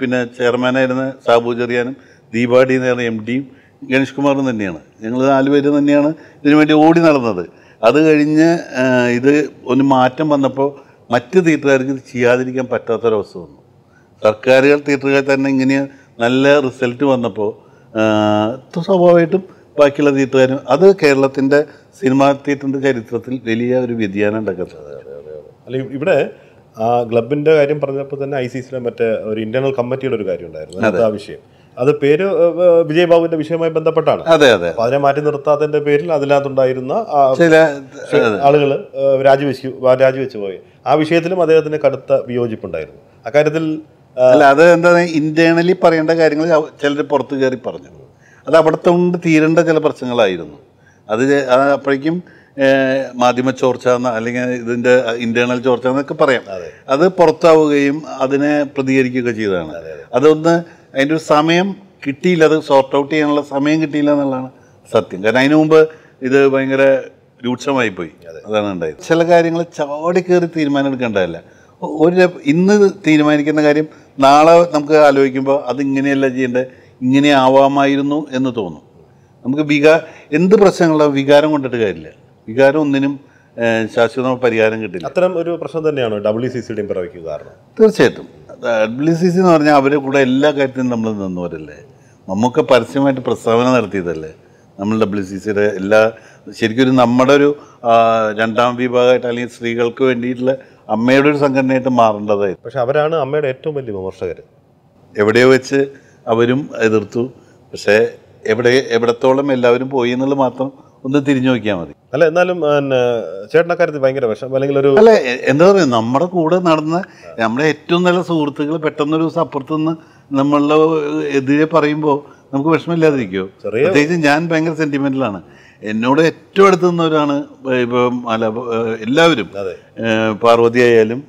പിന്നെ ചെയർമാനായിരുന്ന സാബു ചെറിയാനും ദീപാടി എന്ന് പറഞ്ഞ എം ഡിയും ഗണേഷ് കുമാറും തന്നെയാണ്. ഞങ്ങൾ നാല് നാലുപേര് തന്നെയാണ് ഇതിനുവേണ്ടി ഓടി നടന്നത്. അത് കഴിഞ്ഞ് ഇത് ഒന്ന് മാറ്റം വന്നപ്പോൾ മറ്റ് തിയേറ്ററുകാർക്ക് ഇത് ചെയ്യാതിരിക്കാൻ പറ്റാത്തൊരവസ്ഥ വന്നു. സർക്കാരുകൾ തിയേറ്ററുകൾ തന്നെ ഇങ്ങനെ നല്ല റിസൾട്ട് വന്നപ്പോൾ സ്വാഭാവികമായിട്ടും ബാക്കിയുള്ള തിയേറ്ററുകാരും അത് കേരളത്തിന്റെ സിനിമാ തിയേറ്ററിന്റെ ചരിത്രത്തിൽ വലിയ ഒരു വ്യതിയാനം അല്ല ഇ- ഇവിടെ ആ ക്ലബിന്റെ കാര്യം പറഞ്ഞപ്പോൾ തന്നെ ഐ സി സിയിലെ മറ്റേ ഒരു ഇന്റേണൽ കമ്മിറ്റിയുടെ ഒരു കാര്യം ഉണ്ടായിരുന്നു. ആ വിഷയം? അത് പേര് വിജയബാബുവിന്റെ വിജയ് ബാബുവിന്റെ വിഷയവുമായി ബന്ധപ്പെട്ടാണ്. അതെ അതെ. അതിനെ മാറ്റി നിർത്താത്തതിന്റെ പേരിൽ അതിനകത്തുണ്ടായിരുന്ന ചില ആളുകൾ രാജിവെച്ചു രാജിവെച്ചു പോയി. ആ വിഷയത്തിലും അദ്ദേഹത്തിന് കടുത്ത വിയോജിപ്പുണ്ടായിരുന്നു. അക്കാര്യത്തിൽ അല്ല അത് എന്താ ഇന്റേണലി പറയേണ്ട കാര്യങ്ങൾ ചിലർ പുറത്തു കയറി പറഞ്ഞു. അത് അവിടുത്തെ കൊണ്ട് തീരേണ്ട ചില പ്രശ്നങ്ങളായിരുന്നു. അത് അപ്പോഴേക്കും മാധ്യമ ചോർച്ച എന്ന അല്ലെങ്കിൽ ഇതിന്റെ ഇന്റേണൽ ചോർച്ച എന്നൊക്കെ പറയാം. അത്. പുറത്താവുകയും അതിനെ പ്രതികരിക്കുകയൊക്കെ ചെയ്തതാണ്. അതൊന്ന് അതിന്റെ ഒരു സമയം കിട്ടിയില്ല അത് സോർട്ട് ഔട്ട് ചെയ്യാനുള്ള സമയം കിട്ടിയില്ല എന്നുള്ളതാണ് സത്യം. കാരണം അതിനു മുമ്പ് ഇത് ഭയങ്കര രൂക്ഷമായി പോയി. അതാണ് ഉണ്ടായത്. ചില കാര്യങ്ങൾ ചാടി കയറി തീരുമാനം എടുക്കേണ്ടതല്ല. ഒരു ഇന്ന് തീരുമാനിക്കുന്ന കാര്യം നാളെ നമുക്ക് ആലോചിക്കുമ്പോൾ അത് ഇങ്ങനെയല്ല ചെയ്യേണ്ടത് ഇങ്ങനെ ആവാമായിരുന്നു എന്ന് തോന്നും. നമുക്ക് വികാ എന്ത് പ്രശ്നങ്ങളോ വികാരം കൊണ്ടിട്ട് കാര്യമില്ല. വികാരം ഒന്നിനും ശാശ്വതമായ പരിഹാരം കിട്ടില്ല. അത്തരം ഒരു പ്രശ്നം തന്നെയാണ് ഡബ്ല്യു സി സിയുടെയും പിറവിക്ക് കാരണം? തീർച്ചയായിട്ടും. ഡബ്ല്യു സി സി എന്ന് പറഞ്ഞാൽ അവരെ കൂടെ എല്ലാ കാര്യത്തിനും നമ്മൾ നിന്നവരല്ലേ? നമുക്ക് പരസ്യമായിട്ട് പ്രസ്താവന നടത്തിയതല്ലേ? നമ്മൾ ഡബ്ല്യു സി സിയുടെ എല്ലാ ശരിക്കും ഒരു നമ്മുടെ ഒരു രണ്ടാം വിഭാഗമായിട്ട് അല്ലെങ്കിൽ സ്ത്രീകൾക്ക് വേണ്ടിയിട്ടുള്ള അമ്മയുടെ ഒരു സംഘടനയായിട്ട് മാറേണ്ടതായി പക്ഷെ അവരാണ് അമ്മയുടെ ഏറ്റവും വലിയ വിമർശകർ എവിടെയോ വെച്ച് അവരും എതിർത്തു. പക്ഷേ എവിടെ എവിടത്തോളം എല്ലാവരും പോയി എന്നുള്ളത് മാത്രം ഒന്ന് തിരിഞ്ഞു നോക്കിയാൽ മതി. അല്ല എന്നാലും ചേട്ടന്റെ കാര്യത്തിൽ ഭയങ്കര വിഷം അല്ലെങ്കിൽ ഒരു അല്ല എന്താ പറയുക നമ്മുടെ കൂടെ നടന്ന നമ്മുടെ ഏറ്റവും നല്ല സുഹൃത്തുക്കൾ പെട്ടെന്നൊരു ദിവസം അപ്പുറത്ത് നിന്ന് നമ്മളുടെ എതിരെ പറയുമ്പോൾ നമുക്ക് വിഷമമില്ലാതിരിക്കുമോ പ്രത്യേകിച്ച് ഞാൻ ഭയങ്കര സെന്റിമെന്റലാണ് എന്നോട് ഏറ്റവും അടുത്ത് നിന്നവരാണ് ഇപ്പം അല്ല എല്ലാവരും. പാർവതി ആയാലും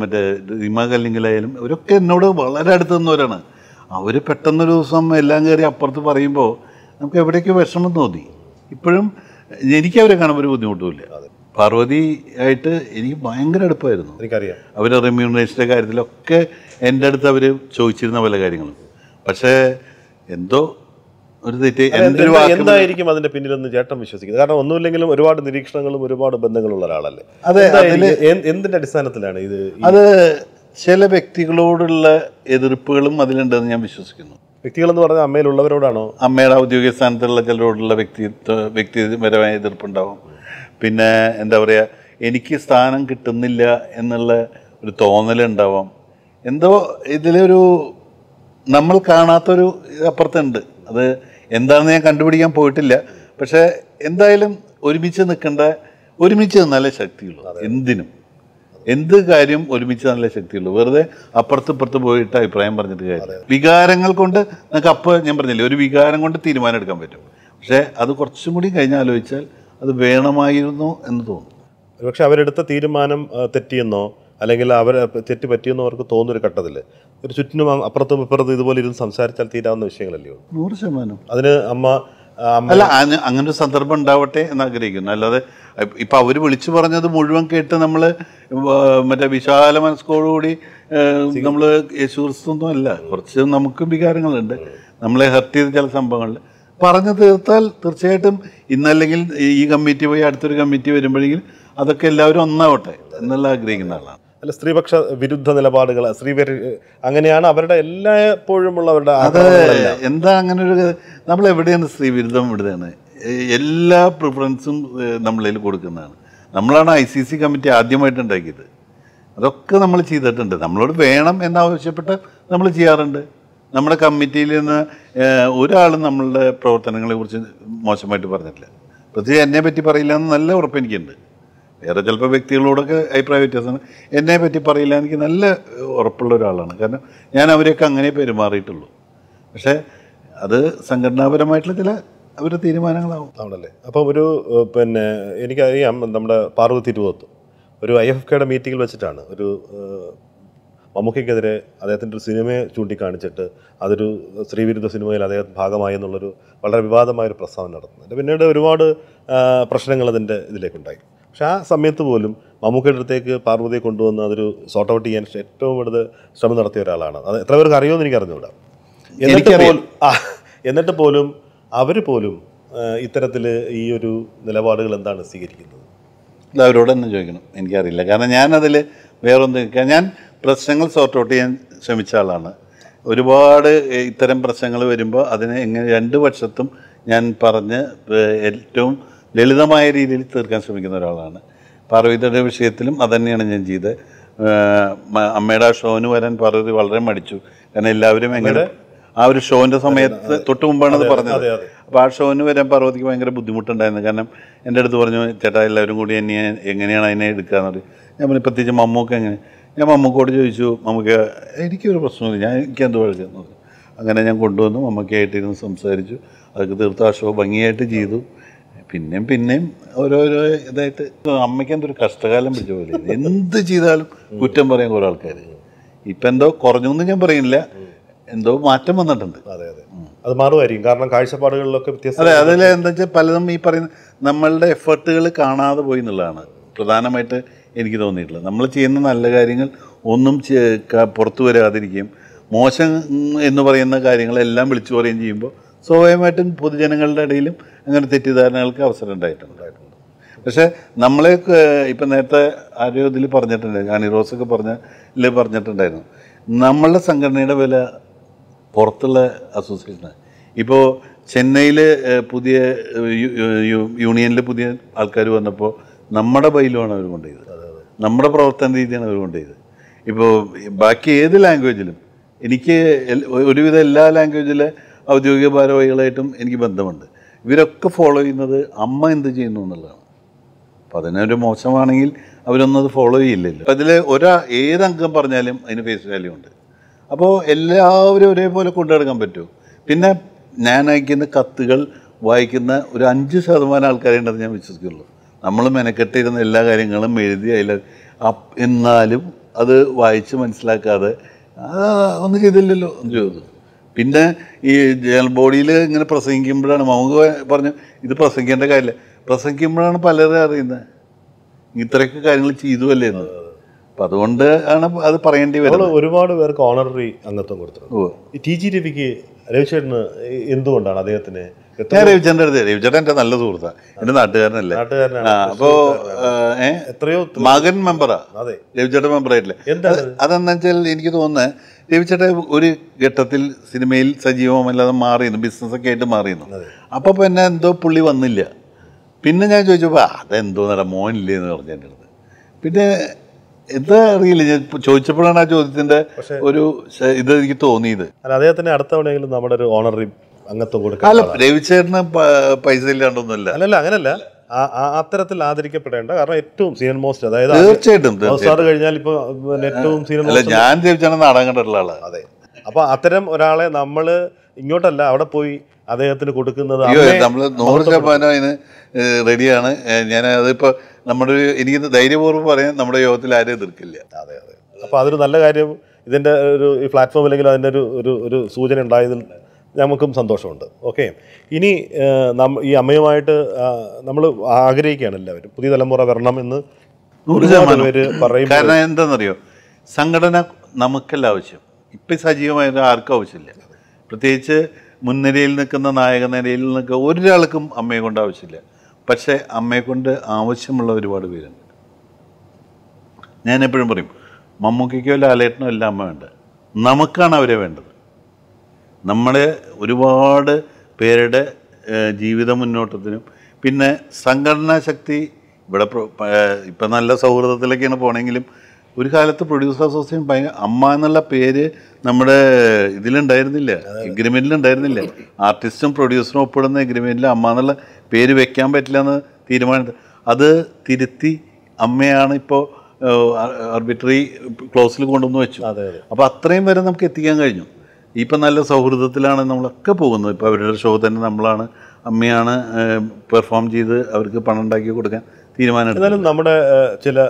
മറ്റേ റിമ കല്ലിങ്കലായാലും ഇവരൊക്കെ എന്നോട് വളരെ അടുത്ത് നിന്നവരാണ്. അവർ പെട്ടെന്നൊരു ദിവസം എല്ലാം കയറി അപ്പുറത്ത് പറയുമ്പോൾ നമുക്ക് എവിടേക്ക് വിഷമം തോന്നി. ഇപ്പോഴും എനിക്ക് അവരെ കാണുമ്പോൾ ഒരു ബുദ്ധിമുട്ടുമില്ല. പാർവതി ആയിട്ട് എനിക്ക് ഭയങ്കര അടുപ്പമായിരുന്നു എനിക്കറിയാം. അവർ റെമ്യൂണറേഷന്റെ കാര്യത്തിലൊക്കെ എന്റെ അടുത്ത് അവർ ചോദിച്ചിരുന്ന പല കാര്യങ്ങളും. പക്ഷേ എന്തോ ഒരു തെറ്റ് എന്തായിരിക്കും അതിന്റെ പിന്നിലെന്ന് ചേട്ടൻ വിശ്വസിക്കുന്നത് കാരണം ഒന്നുമില്ലെങ്കിലും ഒരുപാട് നിരീക്ഷണങ്ങളും ഒരുപാട് ബന്ധങ്ങളുള്ള ഒരാളല്ലേ. അതെ, എന്തായിരിക്കും? എന്ത്- എന്തിന്റെ അടിസ്ഥാനത്തിലാണ് ഇത് അത് ചില വ്യക്തികളോടുള്ള എതിർപ്പുകളും അതിലുണ്ടെന്ന് ഞാൻ വിശ്വസിക്കുന്നു. വ്യക്തികളെന്ന് പറഞ്ഞാൽ അമ്മയിലുള്ളവരോടാണോ? അമ്മയുടെ ഔദ്യോഗിക സ്ഥാനത്തുള്ള ചിലരോടുള്ള വ്യക്തിത്വ വ്യക്തിപരമായ എതിർപ്പുണ്ടാവും. പിന്നെ എന്താ പറയുക എനിക്ക് സ്ഥാനം കിട്ടുന്നില്ല എന്നുള്ള ഒരു തോന്നലുണ്ടാവാം. എന്തോ ഇതിലൊരു നമ്മൾ കാണാത്തൊരു അപ്പുറത്തുണ്ട്. അത് എന്താണെന്ന് ഞാൻ കണ്ടുപിടിക്കാൻ പോയിട്ടില്ല. പക്ഷേ എന്തായാലും ഒരുമിച്ച് നിൽക്കേണ്ട ഒരുമിച്ച് നിന്നാലേ ശക്തിയുള്ളൂ. എന്തിനും. എന്ത് കാര്യം ഒരുമിച്ച് നല്ല ശക്തിയുള്ളൂ. വെറുതെ അപ്പുറത്ത് ഇപ്പുറത്ത് പോയിട്ട് അഭിപ്രായം പറഞ്ഞിട്ട് കാര്യം വികാരങ്ങൾ കൊണ്ട് നമുക്ക് അപ്പോൾ ഞാൻ പറഞ്ഞില്ലേ ഒരു വികാരം കൊണ്ട് തീരുമാനം എടുക്കാൻ പറ്റും. പക്ഷേ അത് കുറച്ചും കൂടി കഴിഞ്ഞ് ആലോചിച്ചാൽ അത് വേണമായിരുന്നു എന്ന് തോന്നുന്നു പക്ഷെ അവരെടുത്ത തീരുമാനം തെറ്റിയെന്നോ അല്ലെങ്കിൽ അവർ തെറ്റ് പറ്റിയെന്നോ അവർക്ക് തോന്നുന്നൊരു ഘട്ടത്തിൽ ഒരു ചുറ്റിനും അപ്പുറത്തും ഇപ്പുറത്തും ഇതുപോലെ ഇരുന്ന് സംസാരിച്ചാൽ തീരാവുന്ന വിഷയങ്ങളല്ലേ ഉള്ളൂ. നൂറ് ശതമാനം. അതിന് അമ്മ അമ്മ അല്ല അങ്ങനെ ഒരു സന്ദർഭം ഉണ്ടാവട്ടെ എന്ന് ആഗ്രഹിക്കുന്നു. അല്ലാതെ ഇപ്പ- അവർ വിളിച്ചു പറഞ്ഞത് മുഴുവൻ കേട്ട് നമ്മൾ മറ്റേ വിശാല മനസ്സോടുകൂടി നമ്മൾ യേശുക്രിസ്തൊന്നും അല്ല. കുറച്ച് നമുക്കും വികാരങ്ങളുണ്ട്. നമ്മളെ ഹർട്ട് ചെയ്ത ചില സംഭവങ്ങളിൽ പറഞ്ഞു തീർത്താൽ തീർച്ചയായിട്ടും ഇന്നല്ലെങ്കിൽ ഈ കമ്മിറ്റി പോയി അടുത്തൊരു കമ്മിറ്റി വരുമ്പോഴെങ്കിൽ അതൊക്കെ എല്ലാവരും ഒന്നാവട്ടെ എന്നുള്ള ആഗ്രഹിക്കുന്ന ആളാണ്. അല്ല സ്ത്രീപക്ഷ വിരുദ്ധ നിലപാടുകൾ സ്ത്രീ അങ്ങനെയാണ് അവരുടെ എല്ലായ്പ്പോഴും ഉള്ളവരുടെ അത്. എന്താ അങ്ങനെ ഒരു നമ്മൾ എവിടെയാണ് സ്ത്രീ വിരുദ്ധം ഇവിടെയാണ് എല്ലാ പ്രിഫറൻസും നമ്മളിൽ കൊടുക്കുന്നതാണ്. നമ്മളാണ് ഐ സി സി കമ്മിറ്റി ആദ്യമായിട്ട് ഉണ്ടാക്കിയത് അതൊക്കെ നമ്മൾ ചെയ്തിട്ടുണ്ട്. നമ്മളോട് വേണം എന്നാവശ്യപ്പെട്ട് നമ്മൾ ചെയ്യാറുണ്ട്. നമ്മുടെ കമ്മിറ്റിയിൽ നിന്ന് ഒരാളും നമ്മളുടെ പ്രവർത്തനങ്ങളെ കുറിച്ച് മോശമായിട്ട് പറഞ്ഞിട്ടില്ല. പ്രത്യേകിച്ച് എന്നെ പറ്റി പറയില്ല എന്ന് നല്ല ഉറപ്പ് എനിക്കുണ്ട്. വേറെ ചിലപ്പോൾ വ്യക്തികളോടൊക്കെ അഭിപ്രായ വ്യത്യാസമാണ്. എന്നെ പറ്റി പറയില്ല എനിക്ക് നല്ല ഉറപ്പുള്ള ഒരാളാണ്. കാരണം ഞാൻ അവരെയൊക്കെ അങ്ങനെ പെരുമാറിയിട്ടുള്ളൂ. പക്ഷേ അത് സംഘടനാപരമായിട്ടുള്ള ചില അവരുടെ തീരുമാനങ്ങളാവും. ആണല്ലേ? അപ്പം ഒരു പിന്നെ എനിക്കറിയാം നമ്മുടെ പാർവതി തിരുവോത്ത് ഒരു ഐ എഫ് കെയുടെ മീറ്റിങ്ങിൽ വെച്ചിട്ടാണ് ഒരു മമ്മൂക്കെതിരെ മമ്മൂക്കയ്ക്കെതിരെ അദ്ദേഹത്തിന്റെ ഒരു സിനിമയെ ചൂണ്ടിക്കാണിച്ചിട്ട് അതൊരു സ്ത്രീവിരുദ്ധ സിനിമയിൽ അദ്ദേഹം ഭാഗമായി എന്നുള്ളൊരു വളരെ വിവാദമായ ഒരു പ്രസ്താവന നടത്തുന്നുണ്ട് പിന്നീട് ഒരുപാട് പ്രശ്നങ്ങൾ അതിന്റെ ഇതിലേക്കുണ്ടായി. പക്ഷെ ആ സമയത്ത് പോലും മമ്മൂക്കയുടെ അടുത്തേക്ക് പാർവതിയെ കൊണ്ടുവന്ന് അതൊരു സോർട്ട് ഔട്ട് ചെയ്യാൻ ഏറ്റവും കൂടുതൽ ശ്രമം നടത്തിയ ഒരാളാണ്. അത് എത്ര പേർക്ക് അറിയുമെന്ന് എനിക്ക് അറിഞ്ഞുകൂടാ എന്നിട്ട്. പോലും എന്നിട്ട് പോലും അവർ പോലും ഇത്തരത്തിൽ ഈ ഒരു നിലപാടുകൾ എന്താണ് സ്വീകരിക്കുന്നത്? ഇത് അവരോട് തന്നെ ചോദിക്കണം. എനിക്കറിയില്ല. കാരണം ഞാനതിൽ വേറൊന്നും ഞാൻ പ്രശ്നങ്ങൾ സോർട്ട് ഔട്ട് ചെയ്യാൻ ശ്രമിച്ച ആളാണ്. ഒരുപാട് ഇത്തരം പ്രശ്നങ്ങൾ വരുമ്പോൾ അതിനെ എങ്ങനെ രണ്ട് പക്ഷത്തും ഞാൻ പറഞ്ഞ് ഏറ്റവും ലളിതമായ രീതിയിൽ തീർക്കാൻ ശ്രമിക്കുന്ന ഒരാളാണ്. പാർവതിയുടെ വിഷയത്തിലും അതന്നെയാണ് ഞാൻ ചെയ്തത്. അമ്മയുടെ ആ ഷോന് വരാൻ പാർവതി വളരെ മടിച്ചു. കാരണം എല്ലാവരും എങ്ങനെ ആ ഒരു ഷോന്റെ സമയത്ത് തൊട്ട് മുമ്പാണ് അത് പറഞ്ഞത്. അപ്പോൾ ആ ഷോന് വരാൻ പാർവതിക്ക് ഭയങ്കര ബുദ്ധിമുട്ടുണ്ടായിരുന്നു. കാരണം എന്റെ അടുത്ത് പറഞ്ഞു ചേട്ടാ എല്ലാവരും കൂടി എന്നെ എങ്ങനെയാണ് അതിനെ എടുക്കാന്ന് പറയും ഞാൻ പറഞ്ഞു പ്രത്യേകിച്ച് മമ്മൂക്ക് എങ്ങനെ? ഞാൻ മമ്മൂക്കോട് ചോദിച്ചു മമ്മൂക്ക എനിക്കൊരു പ്രശ്നമില്ല ഞാൻ എനിക്ക് എന്ത് വഴക്കെന്ന് അങ്ങനെ ഞാൻ കൊണ്ടുവന്നു മമ്മക്കായിട്ടിരുന്ന് സംസാരിച്ചു. അതൊക്കെ തീർത്ത് ആ ഷോ ഭംഗിയായിട്ട് ചെയ്തു. പിന്നെയും പിന്നെയും ഓരോരോ ഇതായിട്ട് അമ്മയ്ക്ക് എന്തൊരു കഷ്ടകാലം പിടിച്ച പോലെ. എന്ത് ചെയ്താലും കുറ്റം പറയും കുറേ ആൾക്കാർ ഇപ്പം എന്തോ കുറഞ്ഞൊന്നും എന്ന് ഞാൻ പറയുന്നില്ല. എന്തോ മാറ്റം വന്നിട്ടുണ്ട്. അതെ അതെ. അത് മാറുമായിരിക്കും. കാരണം കാഴ്ചപ്പാടുകളിലൊക്കെ വ്യത്യസ്ത അതെ അതിൽ എന്താ വെച്ചാൽ പലതും ഈ പറയുന്ന നമ്മളുടെ എഫർട്ടുകൾ കാണാതെ പോയി എന്നുള്ളതാണ്. പ്രധാനമായിട്ട് എനിക്ക് തോന്നിയിട്ടുള്ളത്. നമ്മൾ ചെയ്യുന്ന നല്ല കാര്യങ്ങൾ ഒന്നും പുറത്തു വരാതിരിക്കുകയും മോശം എന്ന് പറയുന്ന കാര്യങ്ങളെല്ലാം വിളിച്ചു പറയുകയും ചെയ്യുമ്പോൾ സ്വാഭാവികമായിട്ടും പൊതുജനങ്ങളുടെ ഇടയിലും അങ്ങനെ തെറ്റിദ്ധാരണകൾക്ക് അവസരം ഉണ്ടായിട്ടുണ്ടായിട്ടുണ്ട് പക്ഷേ നമ്മളെ ഇപ്പം നേരത്തെ ആരോ ഇതിൽ പറഞ്ഞിട്ടുണ്ട് ജാനി റോസൊക്കെ പറഞ്ഞ ഇതിൽ പറഞ്ഞിട്ടുണ്ടായിരുന്നു. നമ്മളുടെ സംഘടനയുടെ വില പുറത്തുള്ള അസോസിയേഷനാണ് ഇപ്പോൾ ചെന്നൈയിൽ പുതിയ യൂണിയനിൽ പുതിയ ആൾക്കാർ വന്നപ്പോൾ നമ്മുടെ ബൈലുമാണ് അവർ കൊണ്ടുപോയത്. നമ്മുടെ പ്രവർത്തന രീതിയാണ് അവർ കൊണ്ടുപോയത്. ഇപ്പോൾ ബാക്കി ഏത് ലാംഗ്വേജിലും എനിക്ക് ഒരുവിധം എല്ലാ ലാംഗ്വേജിലെ ഔദ്യോഗിക ഭാരവാഹികളായിട്ടും എനിക്ക് ബന്ധമുണ്ട്. ഇവരൊക്കെ ഫോളോ ചെയ്യുന്നത് അമ്മ എന്ത് ചെയ്യുന്നു എന്നുള്ളതാണ്. അപ്പം അതിനൊരു മോശമാണെങ്കിൽ അവരൊന്നും അത് ഫോളോ ചെയ്യില്ലല്ലോ. അപ്പം അതിൽ ഒരാ ഏതംഗം പറഞ്ഞാലും അതിന് ഫേസ് വാല്യൂ ഉണ്ട്. അപ്പോൾ എല്ലാവരും ഒരേപോലെ കൊണ്ടുനടക്കാൻ പറ്റുമോ? പിന്നെ ഞാൻ അയക്കുന്ന കത്തുകൾ വായിക്കുന്ന ഒരു അഞ്ച് ശതമാനം ആൾക്കാരെ ഉണ്ടെന്ന് ഞാൻ വിശ്വസിക്കുള്ളൂ നമ്മൾ മെനക്കെട്ടിരുന്ന എല്ലാ കാര്യങ്ങളും എഴുതി അതിൽ എന്നാലും അത് വായിച്ച് മനസ്സിലാക്കാതെ "ആ, ഒന്നും ചെയ്തില്ലല്ലോ എന്ന് ചോദിച്ചു പിന്നെ ഈ ജനറൽ ബോഡിയിൽ ഇങ്ങനെ പ്രസംഗിക്കുമ്പോഴാണ് മൗക പറഞ്ഞു ഇത് പ്രസംഗിക്കേണ്ട കാര്യമില്ല. പ്രസംഗിക്കുമ്പോഴാണ് പലരും അറിയുന്നത് ഇത്രയൊക്കെ കാര്യങ്ങൾ ചെയ്തു അല്ലേ എന്ന്. അപ്പം അതുകൊണ്ട് ആണ് അത് പറയേണ്ടി വരുന്നത്. ഒരുപാട് പേർക്ക് ഓണററി അംഗത്വം കൊടുത്തിട്ടുണ്ട്. ടി ജി രവിക്ക് രവിചേട്ടന് എന്തുകൊണ്ടാണ് അദ്ദേഹത്തിന് ഞാൻ രവിചേട്ടന്റെ അടുത്ത് രവിചേട്ടൻ എന്റെ നല്ല സുഹൃത്താണ് എന്റെ നാട്ടുകാരനല്ലേ. അപ്പോൾ എത്രയോ മകൻ മെമ്പറാ. അതെ. രവിചേട്ടൻ മെമ്പറായിട്ടില്ലേ. അതെന്താ വെച്ചാൽ എനിക്ക് തോന്നുന്നത് രവിചേട്ടൻ ഒരു ഘട്ടത്തിൽ സിനിമയിൽ സജീവമല്ലാതെ മാറിയിരുന്നു. ബിസിനസ്സൊക്കെ ആയിട്ട് മാറിയിരുന്നു. അപ്പോൾ പിന്നെ എന്തോ പുള്ളി വന്നില്ല. പിന്നെ ഞാൻ ചോദിച്ചപ്പോൾ അതെന്തോ നട മോനില്ലേ എന്ന് പറഞ്ഞു എന്റെ അടുത്ത്. പിന്നെ എന്താ അറിയില്ല. ഞാൻ ചോദിച്ചപ്പോഴാണ് ആ ചോദ്യത്തിന്റെ ഒരു ഇത് എനിക്ക് തോന്നിയത്. അല്ല അദ്ദേഹത്തിന് അടുത്ത തവണയെങ്കിലും നമ്മുടെ ഒരു ഓണറി അംഗത്വം കൊടുക്കാം അല്ല രവിചേട്ടന് പൈസ ഇല്ലാണ്ടൊന്നുമില്ല. അല്ലല്ല അങ്ങനല്ല. അത്തരത്തിൽ ആദരിക്കപ്പെടേണ്ട. കാരണം ഏറ്റവും സീനിയർ മോസ്റ്റ് അതായത് തീർച്ചയായിട്ടും കഴിഞ്ഞാൽ ഇപ്പൊ ഏറ്റവും സീനിയർ ഞാൻ രവിചേട്ടൻ നാടകം കണ്ടിട്ടുള്ള ആളാണ് അതെ. അപ്പൊ അത്തരം ഒരാളെ നമ്മൾ ഇങ്ങോട്ടല്ല അവിടെ പോയി അദ്ദേഹത്തിന് കൊടുക്കുന്നത് നമ്മൾ നൂറ് ശതമാനം അതിന് റെഡിയാണ്. ഞാൻ അതിപ്പോൾ നമ്മുടെ ഒരു എനിക്ക് ധൈര്യപൂർവം പറയാൻ നമ്മുടെ യോഗത്തിൽ ആരും എതിർക്കില്ല. അതെ അതെ. അപ്പോൾ അതൊരു നല്ല കാര്യം. ഇതിന്റെ ഒരു ഈ പ്ലാറ്റ്ഫോം അല്ലെങ്കിൽ അതിന്റെ ഒരു ഒരു ഒരു സൂചന ഉണ്ടായതിൽ നമുക്കും സന്തോഷമുണ്ട്. ഓക്കെ ഇനി ഈ അമ്മയുമായിട്ട് നമ്മൾ ആഗ്രഹിക്കുകയാണ് എല്ലാവരും. പുതിയ തലമുറ വരണം എന്ന് നൂറ് ശതമാനം. പേര് പറയും കാരണം എന്താണെന്നറിയോ സംഘടന നമുക്കല്ല ആവശ്യം. ഇപ്പം സജീവമായിട്ട് ആർക്കും ആവശ്യമില്ല. പ്രത്യേകിച്ച് മുൻനിരയിൽ നിൽക്കുന്ന നായക നിരയിൽ നിൽക്കുക ഒരാൾക്കും അമ്മയെ കൊണ്ട് ആവശ്യമില്ല. പക്ഷേ അമ്മയെ കൊണ്ട് ആവശ്യമുള്ള ഒരുപാട് പേരുണ്ട്. ഞാൻ എപ്പോഴും പറയും മമ്മൂക്കയ്ക്കോ ലാലേട്ടനോ എല്ലാം അമ്മ വേണ്ട? നമുക്കാണ് അവരെ വേണ്ടത്. നമ്മളെ ഒരുപാട് പേരുടെ ജീവിത മുന്നോട്ടത്തിനും പിന്നെ സംഘടനാ ശക്തി ഇവിടെ ഇപ്പം നല്ല സൗഹൃദത്തിലൊക്കെയാണ് പോണെങ്കിലും ഒരു കാലത്ത് പ്രൊഡ്യൂസർ അസോസിയേഷൻ ഭയങ്കര അമ്മ എന്നുള്ള പേര് നമ്മുടെ ഇതിലുണ്ടായിരുന്നില്ല എഗ്രിമെന്റിലുണ്ടായിരുന്നില്ല ആർട്ടിസ്റ്റും പ്രൊഡ്യൂസറും ഒപ്പിടുന്ന എഗ്രിമെന്റിൽ അമ്മ എന്നുള്ള പേര് വെക്കാൻ പറ്റില്ല എന്ന് തീരുമാനം അത് തിരുത്തി അമ്മയാണ് ഇപ്പോൾ ആർബിട്രറി ക്ലോസിൽ കൊണ്ടുവന്ന് വെച്ചു. അപ്പോൾ അത്രയും വരെ നമുക്ക് എത്തിക്കാൻ കഴിഞ്ഞു. ഇപ്പം നല്ല സൗഹൃദത്തിലാണ് നമ്മളൊക്കെ പോകുന്നത്. ഇപ്പോൾ അവരുടെ ഷോ തന്നെ നമ്മളാണ് അമ്മയാണ് പെർഫോം ചെയ്ത് അവർക്ക് പണം ഉണ്ടാക്കി കൊടുക്കാൻ. തീരുമാനം. എന്നാലും നമ്മുടെ ചില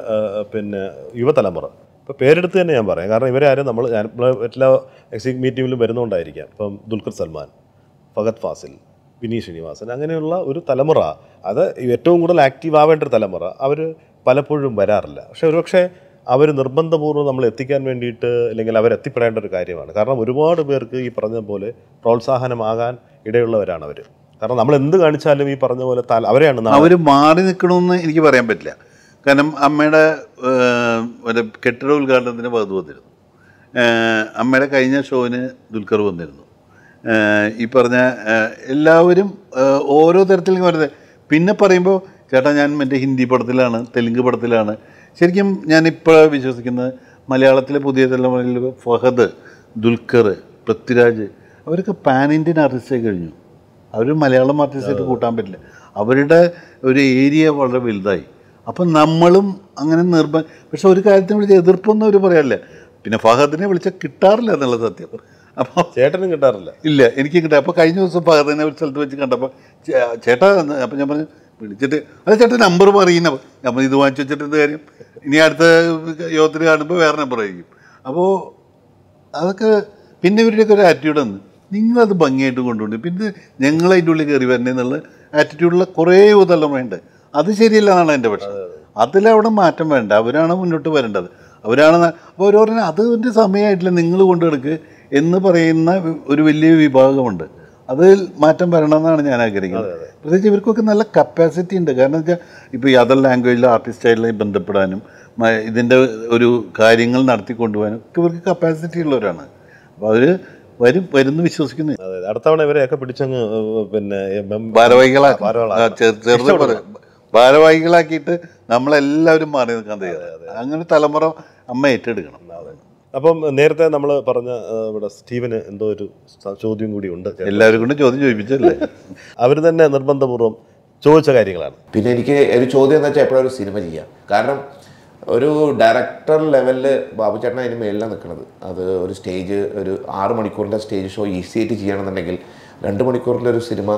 പിന്നെ യുവതലമുറ. ഇപ്പോൾ പേരെടുത്ത് തന്നെ ഞാൻ പറയാം. കാരണം ഇവരെ ആരും നമ്മൾ ഞാൻ എല്ലാ എക്സിക് മീറ്റിങ്ങിലും വരുന്നുണ്ടായിരിക്കാം. ഇപ്പം ദുൽഖർ സൽമാൻ ഫഗത് ഫാസിൽ വിനീത് ശ്രീനിവാസൻ അങ്ങനെയുള്ള ഒരു തലമുറ. അത് ഏറ്റവും കൂടുതൽ ആക്റ്റീവ് ആവേണ്ട ഒരു തലമുറ. അവർ പലപ്പോഴും വരാറില്ല. പക്ഷെ ഒരുപക്ഷെ അവർ നിർബന്ധപൂർവം നമ്മൾ എത്തിക്കാൻ വേണ്ടിയിട്ട് അല്ലെങ്കിൽ അവരെത്തിപ്പെടേണ്ട ഒരു കാര്യമാണ്. കാരണം ഒരുപാട് പേർക്ക് ഈ പറഞ്ഞ പോലെ പ്രോത്സാഹനമാകാൻ ഇടയുള്ളവരാണ് അവർ കാരണം നമ്മൾ എന്ത് കാണിച്ചാലും ഈ പറഞ്ഞ പോലെ അവരെയാണ് അവർ മാറി നിൽക്കണമെന്ന് എനിക്ക് പറയാൻ പറ്റില്ല. കാരണം അമ്മയുടെ ഒരു കെട്ടിട ഉദ്ഘാടനത്തിന് വധു വന്നിരുന്നു. അമ്മയുടെ കഴിഞ്ഞ ഷോവിന് ദുൽഖർ വന്നിരുന്നു. ഈ പറഞ്ഞ എല്ലാവരും ഓരോ തരത്തിലും വരുന്നത് പിന്നെ പറയുമ്പോൾ ചേട്ടാ ഞാൻ മറ്റേ ഹിന്ദി പടത്തിലാണ് തെലുങ്ക് പടത്തിലാണ്. ശരിക്കും ഞാൻ ഇപ്പോൾ വിശ്വസിക്കുന്നത് മലയാളത്തിലെ പുതിയ തലമുറയിൽ ഫഹദ് ദുൽഖർ പൃഥ്വിരാജ് അവരൊക്കെ പാൻ ഇന്ത്യൻ ആർട്ടിസ്റ്റായി കഴിഞ്ഞു. അവർ മലയാളം ആർട്ടിസ്റ്റായിട്ട് കൂട്ടാൻ പറ്റില്ല. അവരുടെ ഒരു ഏരിയ വളരെ വലുതായി. അപ്പം നമ്മളും അങ്ങനെ നിർബന്ധ പക്ഷെ ഒരു കാര്യത്തിന് വിളിച്ച് എതിർപ്പൊന്നും അവർ പറയാറില്ല. പിന്നെ ഫഹദിനെ വിളിച്ച കിട്ടാറില്ല എന്നുള്ള സത്യം. അപ്പോൾ ചേട്ടനും കിട്ടാറില്ല. ഇല്ല എനിക്ക് കിട്ടാ. അപ്പോൾ കഴിഞ്ഞ ദിവസം ഫഹദിനെ ഒരു സ്ഥലത്ത് വെച്ച് കണ്ടപ്പോൾ ചേട്ടാ അപ്പം ഞാൻ പറഞ്ഞു വിളിച്ചിട്ട് അല്ല ചേട്ടൻ നമ്പർ പറയുന്ന നമ്മൾ ഇത് വാങ്ങിച്ചു വെച്ചിട്ട് എന്ത് കാര്യം? ഇനി അടുത്ത യോഗത്തിൽ കാണുമ്പോൾ വേറെ നമ്പർ ആയിരിക്കും. അപ്പോൾ അതൊക്കെ പിന്നെ ഇവരുടെയൊക്കെ ഒരു ആറ്റിറ്റ്യൂഡ് ആണ്. നിങ്ങളത് ഭംഗിയായിട്ട് കൊണ്ടുപോയി പിന്നെ ഞങ്ങളതിന്റെ ഉള്ളിൽ കയറി വരണേ എന്നുള്ള ആറ്റിറ്റ്യൂഡുള്ള കുറേ യുവതലമുറയുണ്ട്. അത് ശരിയല്ല എന്നാണ് എന്റെ പക്ഷം. അതിലവിടെ മാറ്റം വേണ്ട. അവരാണ് മുന്നോട്ട് വരേണ്ടത്. അവരാണ് അപ്പോൾ അവർ പറഞ്ഞാൽ അതിന്റെ സമയമായിട്ടില്ല നിങ്ങൾ കൊണ്ടുനടക്ക് എന്ന് പറയുന്ന ഒരു വലിയ വിഭാഗമുണ്ട്. അതിൽ മാറ്റം വരണമെന്നാണ് ഞാൻ ആഗ്രഹിക്കുന്നത്. പ്രത്യേകിച്ച് ഇവർക്കൊക്കെ നല്ല കപ്പാസിറ്റി ഉണ്ട്. കാരണം വെച്ചാൽ ഇപ്പോൾ ഈ അതർ ലാംഗ്വേജിലെ ആർട്ടിസ്റ്റായിട്ട് ബന്ധപ്പെടാനും ഇതിന്റെ ഒരു കാര്യങ്ങൾ നടത്തി കൊണ്ടുപോകാനും ഒക്കെ ഇവർക്ക് കപ്പാസിറ്റി ഉള്ളവരാണ്. അപ്പോൾ അവർ വരും വരും വിശ്വസിക്കുന്നു. അതെ അടുത്ത തവണ ഇവരെയൊക്കെ പിടിച്ചങ്ങ് പിന്നെ ഭാരവാഹികളാക്കി. ഭാരവാഹികളാക്കിയിട്ട് നമ്മളെല്ലാവരും മാറി നിൽക്കാൻ തയ്യാറാണ് അങ്ങനെ തലമുറ അമ്മ ഏറ്റെടുക്കണം. അപ്പം നേരത്തെ നമ്മൾ പറഞ്ഞ ഇവിടെ സ്റ്റീവന് എന്തോ ഒരു ചോദ്യം കൂടി ഉണ്ട്. എല്ലാവരും കൊണ്ട് ചോദ്യം ചോദിപ്പിച്ചല്ലേ? അവർ തന്നെ നിർബന്ധപൂർവം ചോദിച്ച കാര്യങ്ങളാണ്. പിന്നെ എനിക്ക് ഒരു ചോദ്യം എന്ന് വെച്ചാൽ എപ്പോഴും ഒരു സിനിമ ചെയ്യാം. കാരണം ഒരു ഡയറക്ടർ ലെവലിൽ ബാബു ചേട്ടൻ അതിന് മേലിലാണ് നിൽക്കുന്നത് അത് ഒരു സ്റ്റേജ് ഒരു ആറ് മണിക്കൂറിന്റെ സ്റ്റേജ് ഷോ ഈസി ആയിട്ട് ചെയ്യണമെന്നുണ്ടെങ്കിൽ രണ്ട് മണിക്കൂറിന്റെ ഒരു സിനിമ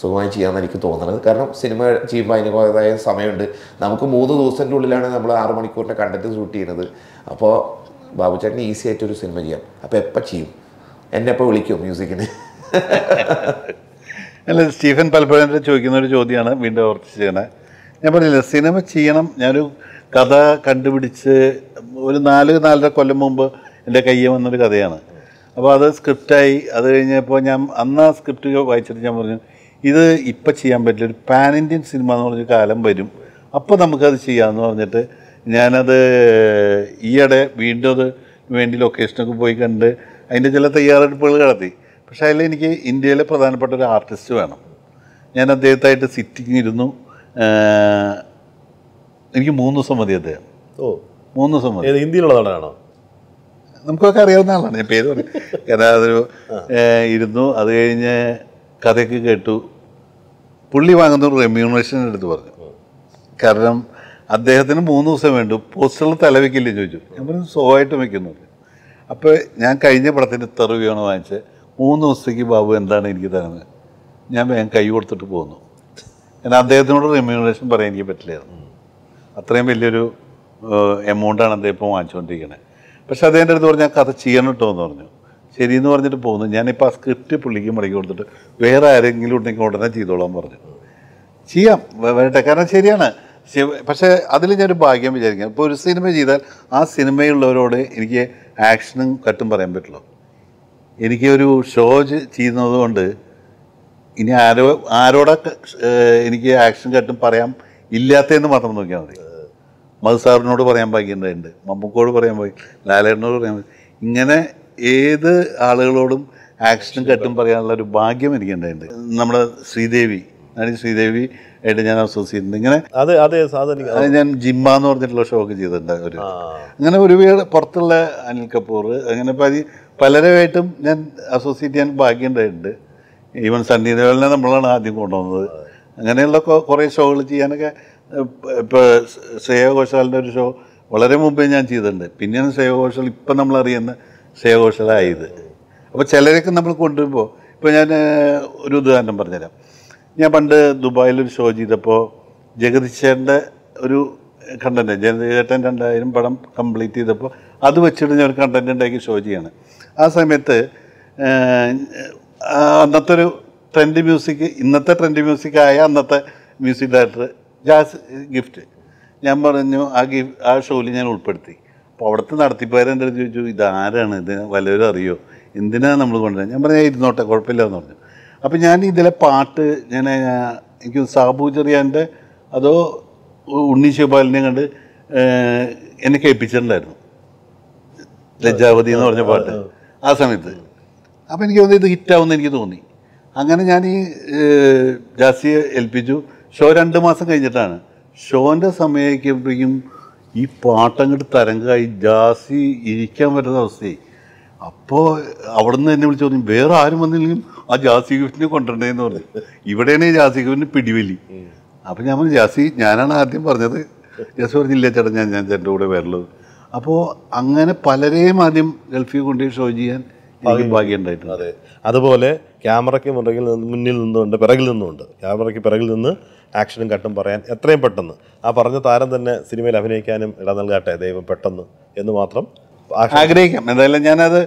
സുഖമായി ചെയ്യാമെന്ന് എനിക്ക് തോന്നുന്നത് കാരണം സിനിമ ചെയ്യുമ്പോൾ അതിന്റെതായ സമയമുണ്ട്. നമുക്ക് മൂന്ന് ദിവസത്തിന്റെ ഉള്ളിലാണ് നമ്മൾ ആറ് മണിക്കൂറിന്റെ കണ്ടന്റ് ഷൂട്ട് ചെയ്യുന്നത്. അപ്പോൾ ബാബു ചേട്ടന് ഈസി ആയിട്ട് ഒരു സിനിമ ചെയ്യാം. അപ്പോൾ എപ്പോൾ ചെയ്യും? എന്നെ എപ്പോൾ വിളിക്കും മ്യൂസിക്കിന് അല്ല സ്റ്റീഫൻ പലപ്പോഴും ചോദിക്കുന്ന ഒരു ചോദ്യമാണ് വീണ്ടും ഓർത്തിച്ചേക്കണേ ഞാൻ പറഞ്ഞില്ല സിനിമ ചെയ്യണം. ഞാനൊരു കഥ കണ്ടുപിടിച്ച് ഒരു നാല് നാലര കൊല്ലം മുമ്പ് എന്റെ കയ്യിൽ വന്നൊരു കഥയാണ്. അപ്പോൾ അത് സ്ക്രിപ്റ്റായി അത് കഴിഞ്ഞപ്പോൾ ഞാൻ അന്ന് ആ സ്ക്രിപ്റ്റ് വായിച്ചിട്ട് ഞാൻ പറഞ്ഞു ഇത് ഇപ്പം ചെയ്യാൻ പറ്റില്ല ഒരു പാൻ ഇന്ത്യൻ സിനിമ എന്ന് പറഞ്ഞ കാലം വരും അപ്പോൾ നമുക്കത് ചെയ്യാമെന്ന് പറഞ്ഞിട്ട് ഞാനത് ഈയിടെ വീണ്ടും അത് വേണ്ടി ലൊക്കേഷനൊക്കെ പോയി കണ്ട് അതിന്റെ ചില തയ്യാറെടുപ്പുകൾ നടത്തി. പക്ഷേ അതിൽ എനിക്ക് ഇന്ത്യയിലെ പ്രധാനപ്പെട്ട ഒരു ആർട്ടിസ്റ്റ് വേണം. ഞാൻ അദ്ദേഹത്തായിട്ട് സിറ്റിങ്ങിരുന്നു എനിക്ക് മൂന്ന് ദിവസം മതി അദ്ദേഹം. ഓ. മൂന്ന് ദിവസം മതി. ഹിന്ദിയിലുള്ള നടനാണോ നമുക്കൊക്കെ അറിയാവുന്ന ആളാണ്. ഞാൻ പേര് പറഞ്ഞു കാരണം അതൊരു ഇരുന്നു. അത് കഴിഞ്ഞ് കഥയൊക്കെ കേട്ടു. പുള്ളി വാങ്ങുന്ന ഒരു റെമ്യൂണേഷൻ എടുത്ത് പറഞ്ഞു കാരണം അദ്ദേഹത്തിന് മൂന്ന് ദിവസം വേണ്ടു. പോസ്റ്ററിൽ തലവെക്കില്ലേ ചോദിച്ചു. ഞാൻ പറഞ്ഞു സുഖമായിട്ട് വെക്കുന്നു. അപ്പോൾ ഞാൻ കഴിഞ്ഞ പടത്തിന്റെ രൂപയാണ് വാങ്ങിച്ച് മൂന്ന് ദിവസത്തേക്ക് ബാബു എന്താണ് എനിക്ക് തരുന്നത്? ഞാൻ വേഗം കൈ കൊടുത്തിട്ട് പോകുന്നു കാരണം അദ്ദേഹത്തിനോട് റെമ്യൂണറേഷൻ പറയാൻ എനിക്ക് പറ്റില്ലായിരുന്നു. അത്രയും വലിയൊരു എമൗണ്ടാണ് അദ്ദേഹം ഇപ്പോൾ വാങ്ങിച്ചുകൊണ്ടിരിക്കുന്നത് പക്ഷെ അദ്ദേഹത്തിന്റെ അടുത്ത് പറഞ്ഞാൽ കഥ ചെയ്യണം കേട്ടോ എന്ന് പറഞ്ഞു. ശരി എന്ന് പറഞ്ഞിട്ട് പോകുന്നു ഞാനിപ്പോൾ ആ സ്ക്രിപ്റ്റ് പുള്ളിക്ക് മടക്കി കൊടുത്തിട്ട് വേറെ ആരെങ്കിലും ഉണ്ടെങ്കിൽ ഉടനെ ചെയ്തോളാം പറഞ്ഞു. ചെയ്യാം. വരട്ടെ. കാരണം ശരിയാണ്. പക്ഷേ അതിൽ ഞാനൊരു ഭാഗ്യം വിചാരിക്കാം ഇപ്പോൾ ഒരു സിനിമ ചെയ്താൽ ആ സിനിമയിലുള്ളവരോട് എനിക്ക് ആക്ഷനും കട്ടും പറയാൻ പറ്റുള്ളൂ. എനിക്ക് ഒരു ഷോ ചെയ്യുന്നത് കൊണ്ട് ഇനി ആരോ ആരോടൊക്കെ എനിക്ക് ആക്ഷൻ കട്ടും പറയാം ഇല്ലാത്തതെന്ന് മാത്രം നോക്കിയാൽ മതി. മധു സാറിനോട് പറയാൻ ഭാഗ്യമുണ്ടായിട്ടുണ്ട് മമ്മൂക്കോട് പറയാൻ ഭാഗ്യം ലാലേട്ടനോട് പറയാൻ ഭാഗ്യം ഇങ്ങനെ ഏത് ആളുകളോടും ആക്ഷനും കെട്ടും പറയാനുള്ള ഒരു ഭാഗ്യം എനിക്കുണ്ടായിട്ടുണ്ട്. നമ്മുടെ ശ്രീദേവി നടി ശ്രീദേവി ആയിട്ട് ഞാൻ അസോസിയേറ്റ് ഇങ്ങനെ അത് ഞാൻ ജിമ്മ എന്ന് പറഞ്ഞിട്ടുള്ള ഷോ ഒക്കെ ചെയ്തിട്ടുണ്ട് ഒരു അങ്ങനെ ഒരുപാട് പുറത്തുള്ള അനിൽ കപൂർ അങ്ങനെ പല പലരുമായിട്ടും ഞാൻ അസോസിയേറ്റ് ചെയ്യാൻ ഭാഗ്യം ഉണ്ടായിട്ടുണ്ട്. ഈവൻ സണ്ണി ദേവലിനെ നമ്മളാണ് ആദ്യം കൊണ്ടുവന്നത്. അങ്ങനെയുള്ള കുറേ ഷോകൾ ചെയ്യാനൊക്കെ ഇപ്പോൾ ശ്രേയ ഘോഷാലിന്റെ ഒരു ഷോ വളരെ മുമ്പേ ഞാൻ ചെയ്തിട്ടുണ്ട്. പിന്നെയാണ് ശ്രേയ ഘോഷാൽ ഇപ്പം നമ്മൾ അറിയുന്ന ശ്രേയ ഘോഷാലായത്. അപ്പോൾ ചിലരൊക്കെ നമ്മൾ കൊണ്ടുവരുമ്പോൾ ഇപ്പോൾ ഞാൻ ഒരു ഉദാഹരണം പറഞ്ഞുതരാം. ഞാൻ പണ്ട് ദുബായിലൊരു ഷോ ചെയ്തപ്പോൾ ജഗദീശേന്റെ ഒരു കണ്ടന്റ് ജഗദീശേട്ടൻ രണ്ടായിരം പടം കംപ്ലീറ്റ് ചെയ്തപ്പോൾ അത് വെച്ചിട്ട് ഞാൻ ഒരു കണ്ടന്റ് ഉണ്ടാക്കി ഷോ ചെയ്യാണ്. ആ സമയത്ത് അന്നത്തെ ഒരു ട്രെൻഡ് മ്യൂസിക് ഇന്നത്തെ ട്രെൻഡ് മ്യൂസിക്കായ അന്നത്തെ മ്യൂസിക് ഡയറക്ടർ ജാസ് ഗിഫ്റ്റ് ഞാൻ പറഞ്ഞു ആ ഗിഫ്റ്റ് ആ ഷോയിൽ ഞാൻ ഉൾപ്പെടുത്തി. അപ്പോൾ അവിടുത്തെ നടത്തിപ്പേരെന്റെ അടുത്ത് ചോദിച്ചു ഇതാരാണ്? ഇത് വല്ലവരും അറിയോ? എന്തിനാണ് നമ്മൾ കൊണ്ടുവരുന്നത് ഞാൻ പറഞ്ഞു ഇരുന്നോട്ടെ കുഴപ്പമില്ല എന്ന് പറഞ്ഞു. അപ്പോൾ ഞാൻ ഇതിലെ പാട്ട് ഞാൻ എനിക്ക് സാബു ചെറിയാന്റെ അതോ ഉണ്ണി ശിവപാലിനെ കണ്ട് എന്നെ കേൾപ്പിച്ചിട്ടുണ്ടായിരുന്നു. ലജ്ജാവതി എന്ന് പറഞ്ഞ പാട്ട് ആ സമയത്ത്. അപ്പോൾ എനിക്ക് തോന്നി ഇത് ഹിറ്റാവുമെന്ന് എനിക്ക് തോന്നി. അങ്ങനെ ഞാൻ ഈ ജാസിയെ ഏൽപ്പിച്ചു. ഷോ രണ്ട് മാസം കഴിഞ്ഞിട്ടാണ്. ഷോന്റെ സമയമായിരിക്കുമ്പോഴേക്കും ഈ പാട്ടങ്ങോട്ട് തരംഗമായി. ജാസി ഇരിക്കാൻ പറ്റുന്ന അവസ്ഥയായി. അപ്പോൾ അവിടുന്ന് എന്നെ വിളിച്ചു പറഞ്ഞു വേറെ ആരും വന്നില്ലെങ്കിലും ആ ജാസി ഗിഫ്റ്റിനെ കൊണ്ടുവരണ്ടേന്ന് പറഞ്ഞു. ഇവിടെയാണ് ഈ ജാസി ഗിഫ്റ്റിന് പിടിവലി. അപ്പം ഞാൻ പറഞ്ഞു ജാസി ഞാനാണ് ആദ്യം പറഞ്ഞത്. ജാസി പറഞ്ഞില്ല ചേട്ടാ ഞാൻ ഞാൻ ചേട്ടന്റെ കൂടെ വരലുള്ളത് അപ്പോൾ അങ്ങനെ പലരെയും ആദ്യം ഗൾഫിൽ കൊണ്ടുപോയി ഷോ ചെയ്യാൻ ഭാഗ്യം ഉണ്ടായിട്ടുണ്ട്. അതെ. അതുപോലെ ക്യാമറയ്ക്ക് മുറകിൽ നിന്ന് മുന്നിൽ നിന്നുകൊണ്ട് പിറകിൽ നിന്നുണ്ട് ക്യാമറയ്ക്ക് പിറകിൽ നിന്ന് ആക്ഷനും കട്ടും പറയാൻ എത്രയും പെട്ടെന്ന്. ആ പറഞ്ഞ താരം തന്നെ സിനിമയിൽ അഭിനയിക്കാനും ഇട നൽകട്ടെ ദൈവം പെട്ടെന്ന് എന്ന് മാത്രം ആഗ്രഹിക്കാം. എന്തായാലും ഞാനത്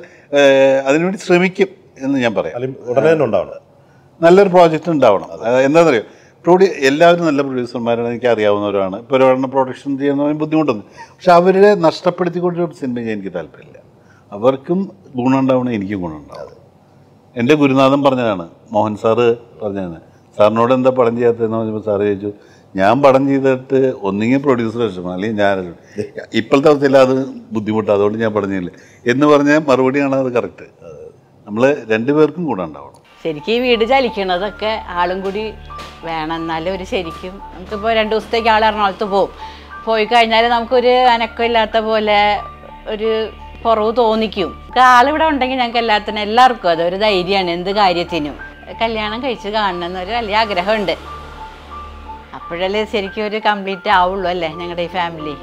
അതിനുവേണ്ടി ശ്രമിക്കും എന്ന് ഞാൻ പറയാം. അല്ലെങ്കിൽ ഉടനെ തന്നെ ഉണ്ടാവണം. നല്ലൊരു പ്രോജക്റ്റ് ഉണ്ടാവണം. എന്താണെന്നറിയോ പ്രൊഡ്യൂ എല്ലാവരും നല്ല പ്രൊഡ്യൂസർമാരാണ് എനിക്ക് അറിയാവുന്നവരാണ്. ഇപ്പോൾ ഒരെണ്ണം പ്രൊഡക്ഷൻ ചെയ്യുന്നതിന് ബുദ്ധിമുട്ടുണ്ട്. പക്ഷെ അവരെ നഷ്ടപ്പെടുത്തിക്കൊണ്ടൊരു സിനിമ ചെയ്യാൻ എനിക്ക് താല്പര്യമില്ല. അവർക്കും ഗുണം ഉണ്ടാവണം എനിക്കും ഗുണം ഉണ്ടാവും എന്റെ ഗുരുനാഥൻ പറഞ്ഞതാണ് മോഹൻ സാറ് പറഞ്ഞതാണ്. സാറിനോട് എന്താ പടം ചെയ്യാത്തതെന്ന് പറഞ്ഞപ്പോൾ സാറ് ചോദിച്ചു ഞാൻ പടം ചെയ്തിട്ട് ഒന്നുകിൽ പ്രൊഡ്യൂസർ വിഷമം അല്ലെങ്കിൽ ഞാൻ ഇപ്പോഴത്തെ അവസ്ഥയിൽ അത് ബുദ്ധിമുട്ടാണ് അതുകൊണ്ട് ഞാൻ പടം ചെയ്യില്ല. എന്ന് പറഞ്ഞാൽ മറുപടിയാണ് അത് കറക്റ്റ് നമ്മൾ രണ്ടുപേർക്കും കൂടെ ഉണ്ടാവണം. ശരിക്കും ഈ വീട് ചലിക്കണതൊക്കെ ആളും കൂടി വേണം. എന്നാലും ഒരു ശരിക്കും നമുക്കിപ്പോൾ രണ്ട് ദിവസത്തേക്ക് ആൾ എറണാകുളത്ത് പോകും പോയി കഴിഞ്ഞാൽ നമുക്കൊരു അനക്കമില്ലാത്ത പോലെ ഒരു കുറവ് തോന്നിക്കും. ആളിവിടെ ഉണ്ടെങ്കിൽ ഞങ്ങൾക്ക് എല്ലാത്തിനും എല്ലാവർക്കും അതൊരു ധൈര്യമാണ് എന്ത് കാര്യത്തിനും. കല്യാണം കഴിച്ച് കാണണം എന്നൊരു വലിയ ആഗ്രഹമുണ്ട്. അപ്പോഴല്ലേ ശരിക്കും ഒരു കംപ്ലീറ്റ് ആവുള്ളൂ അല്ലേ ഞങ്ങളുടെ ഈ ഫാമിലി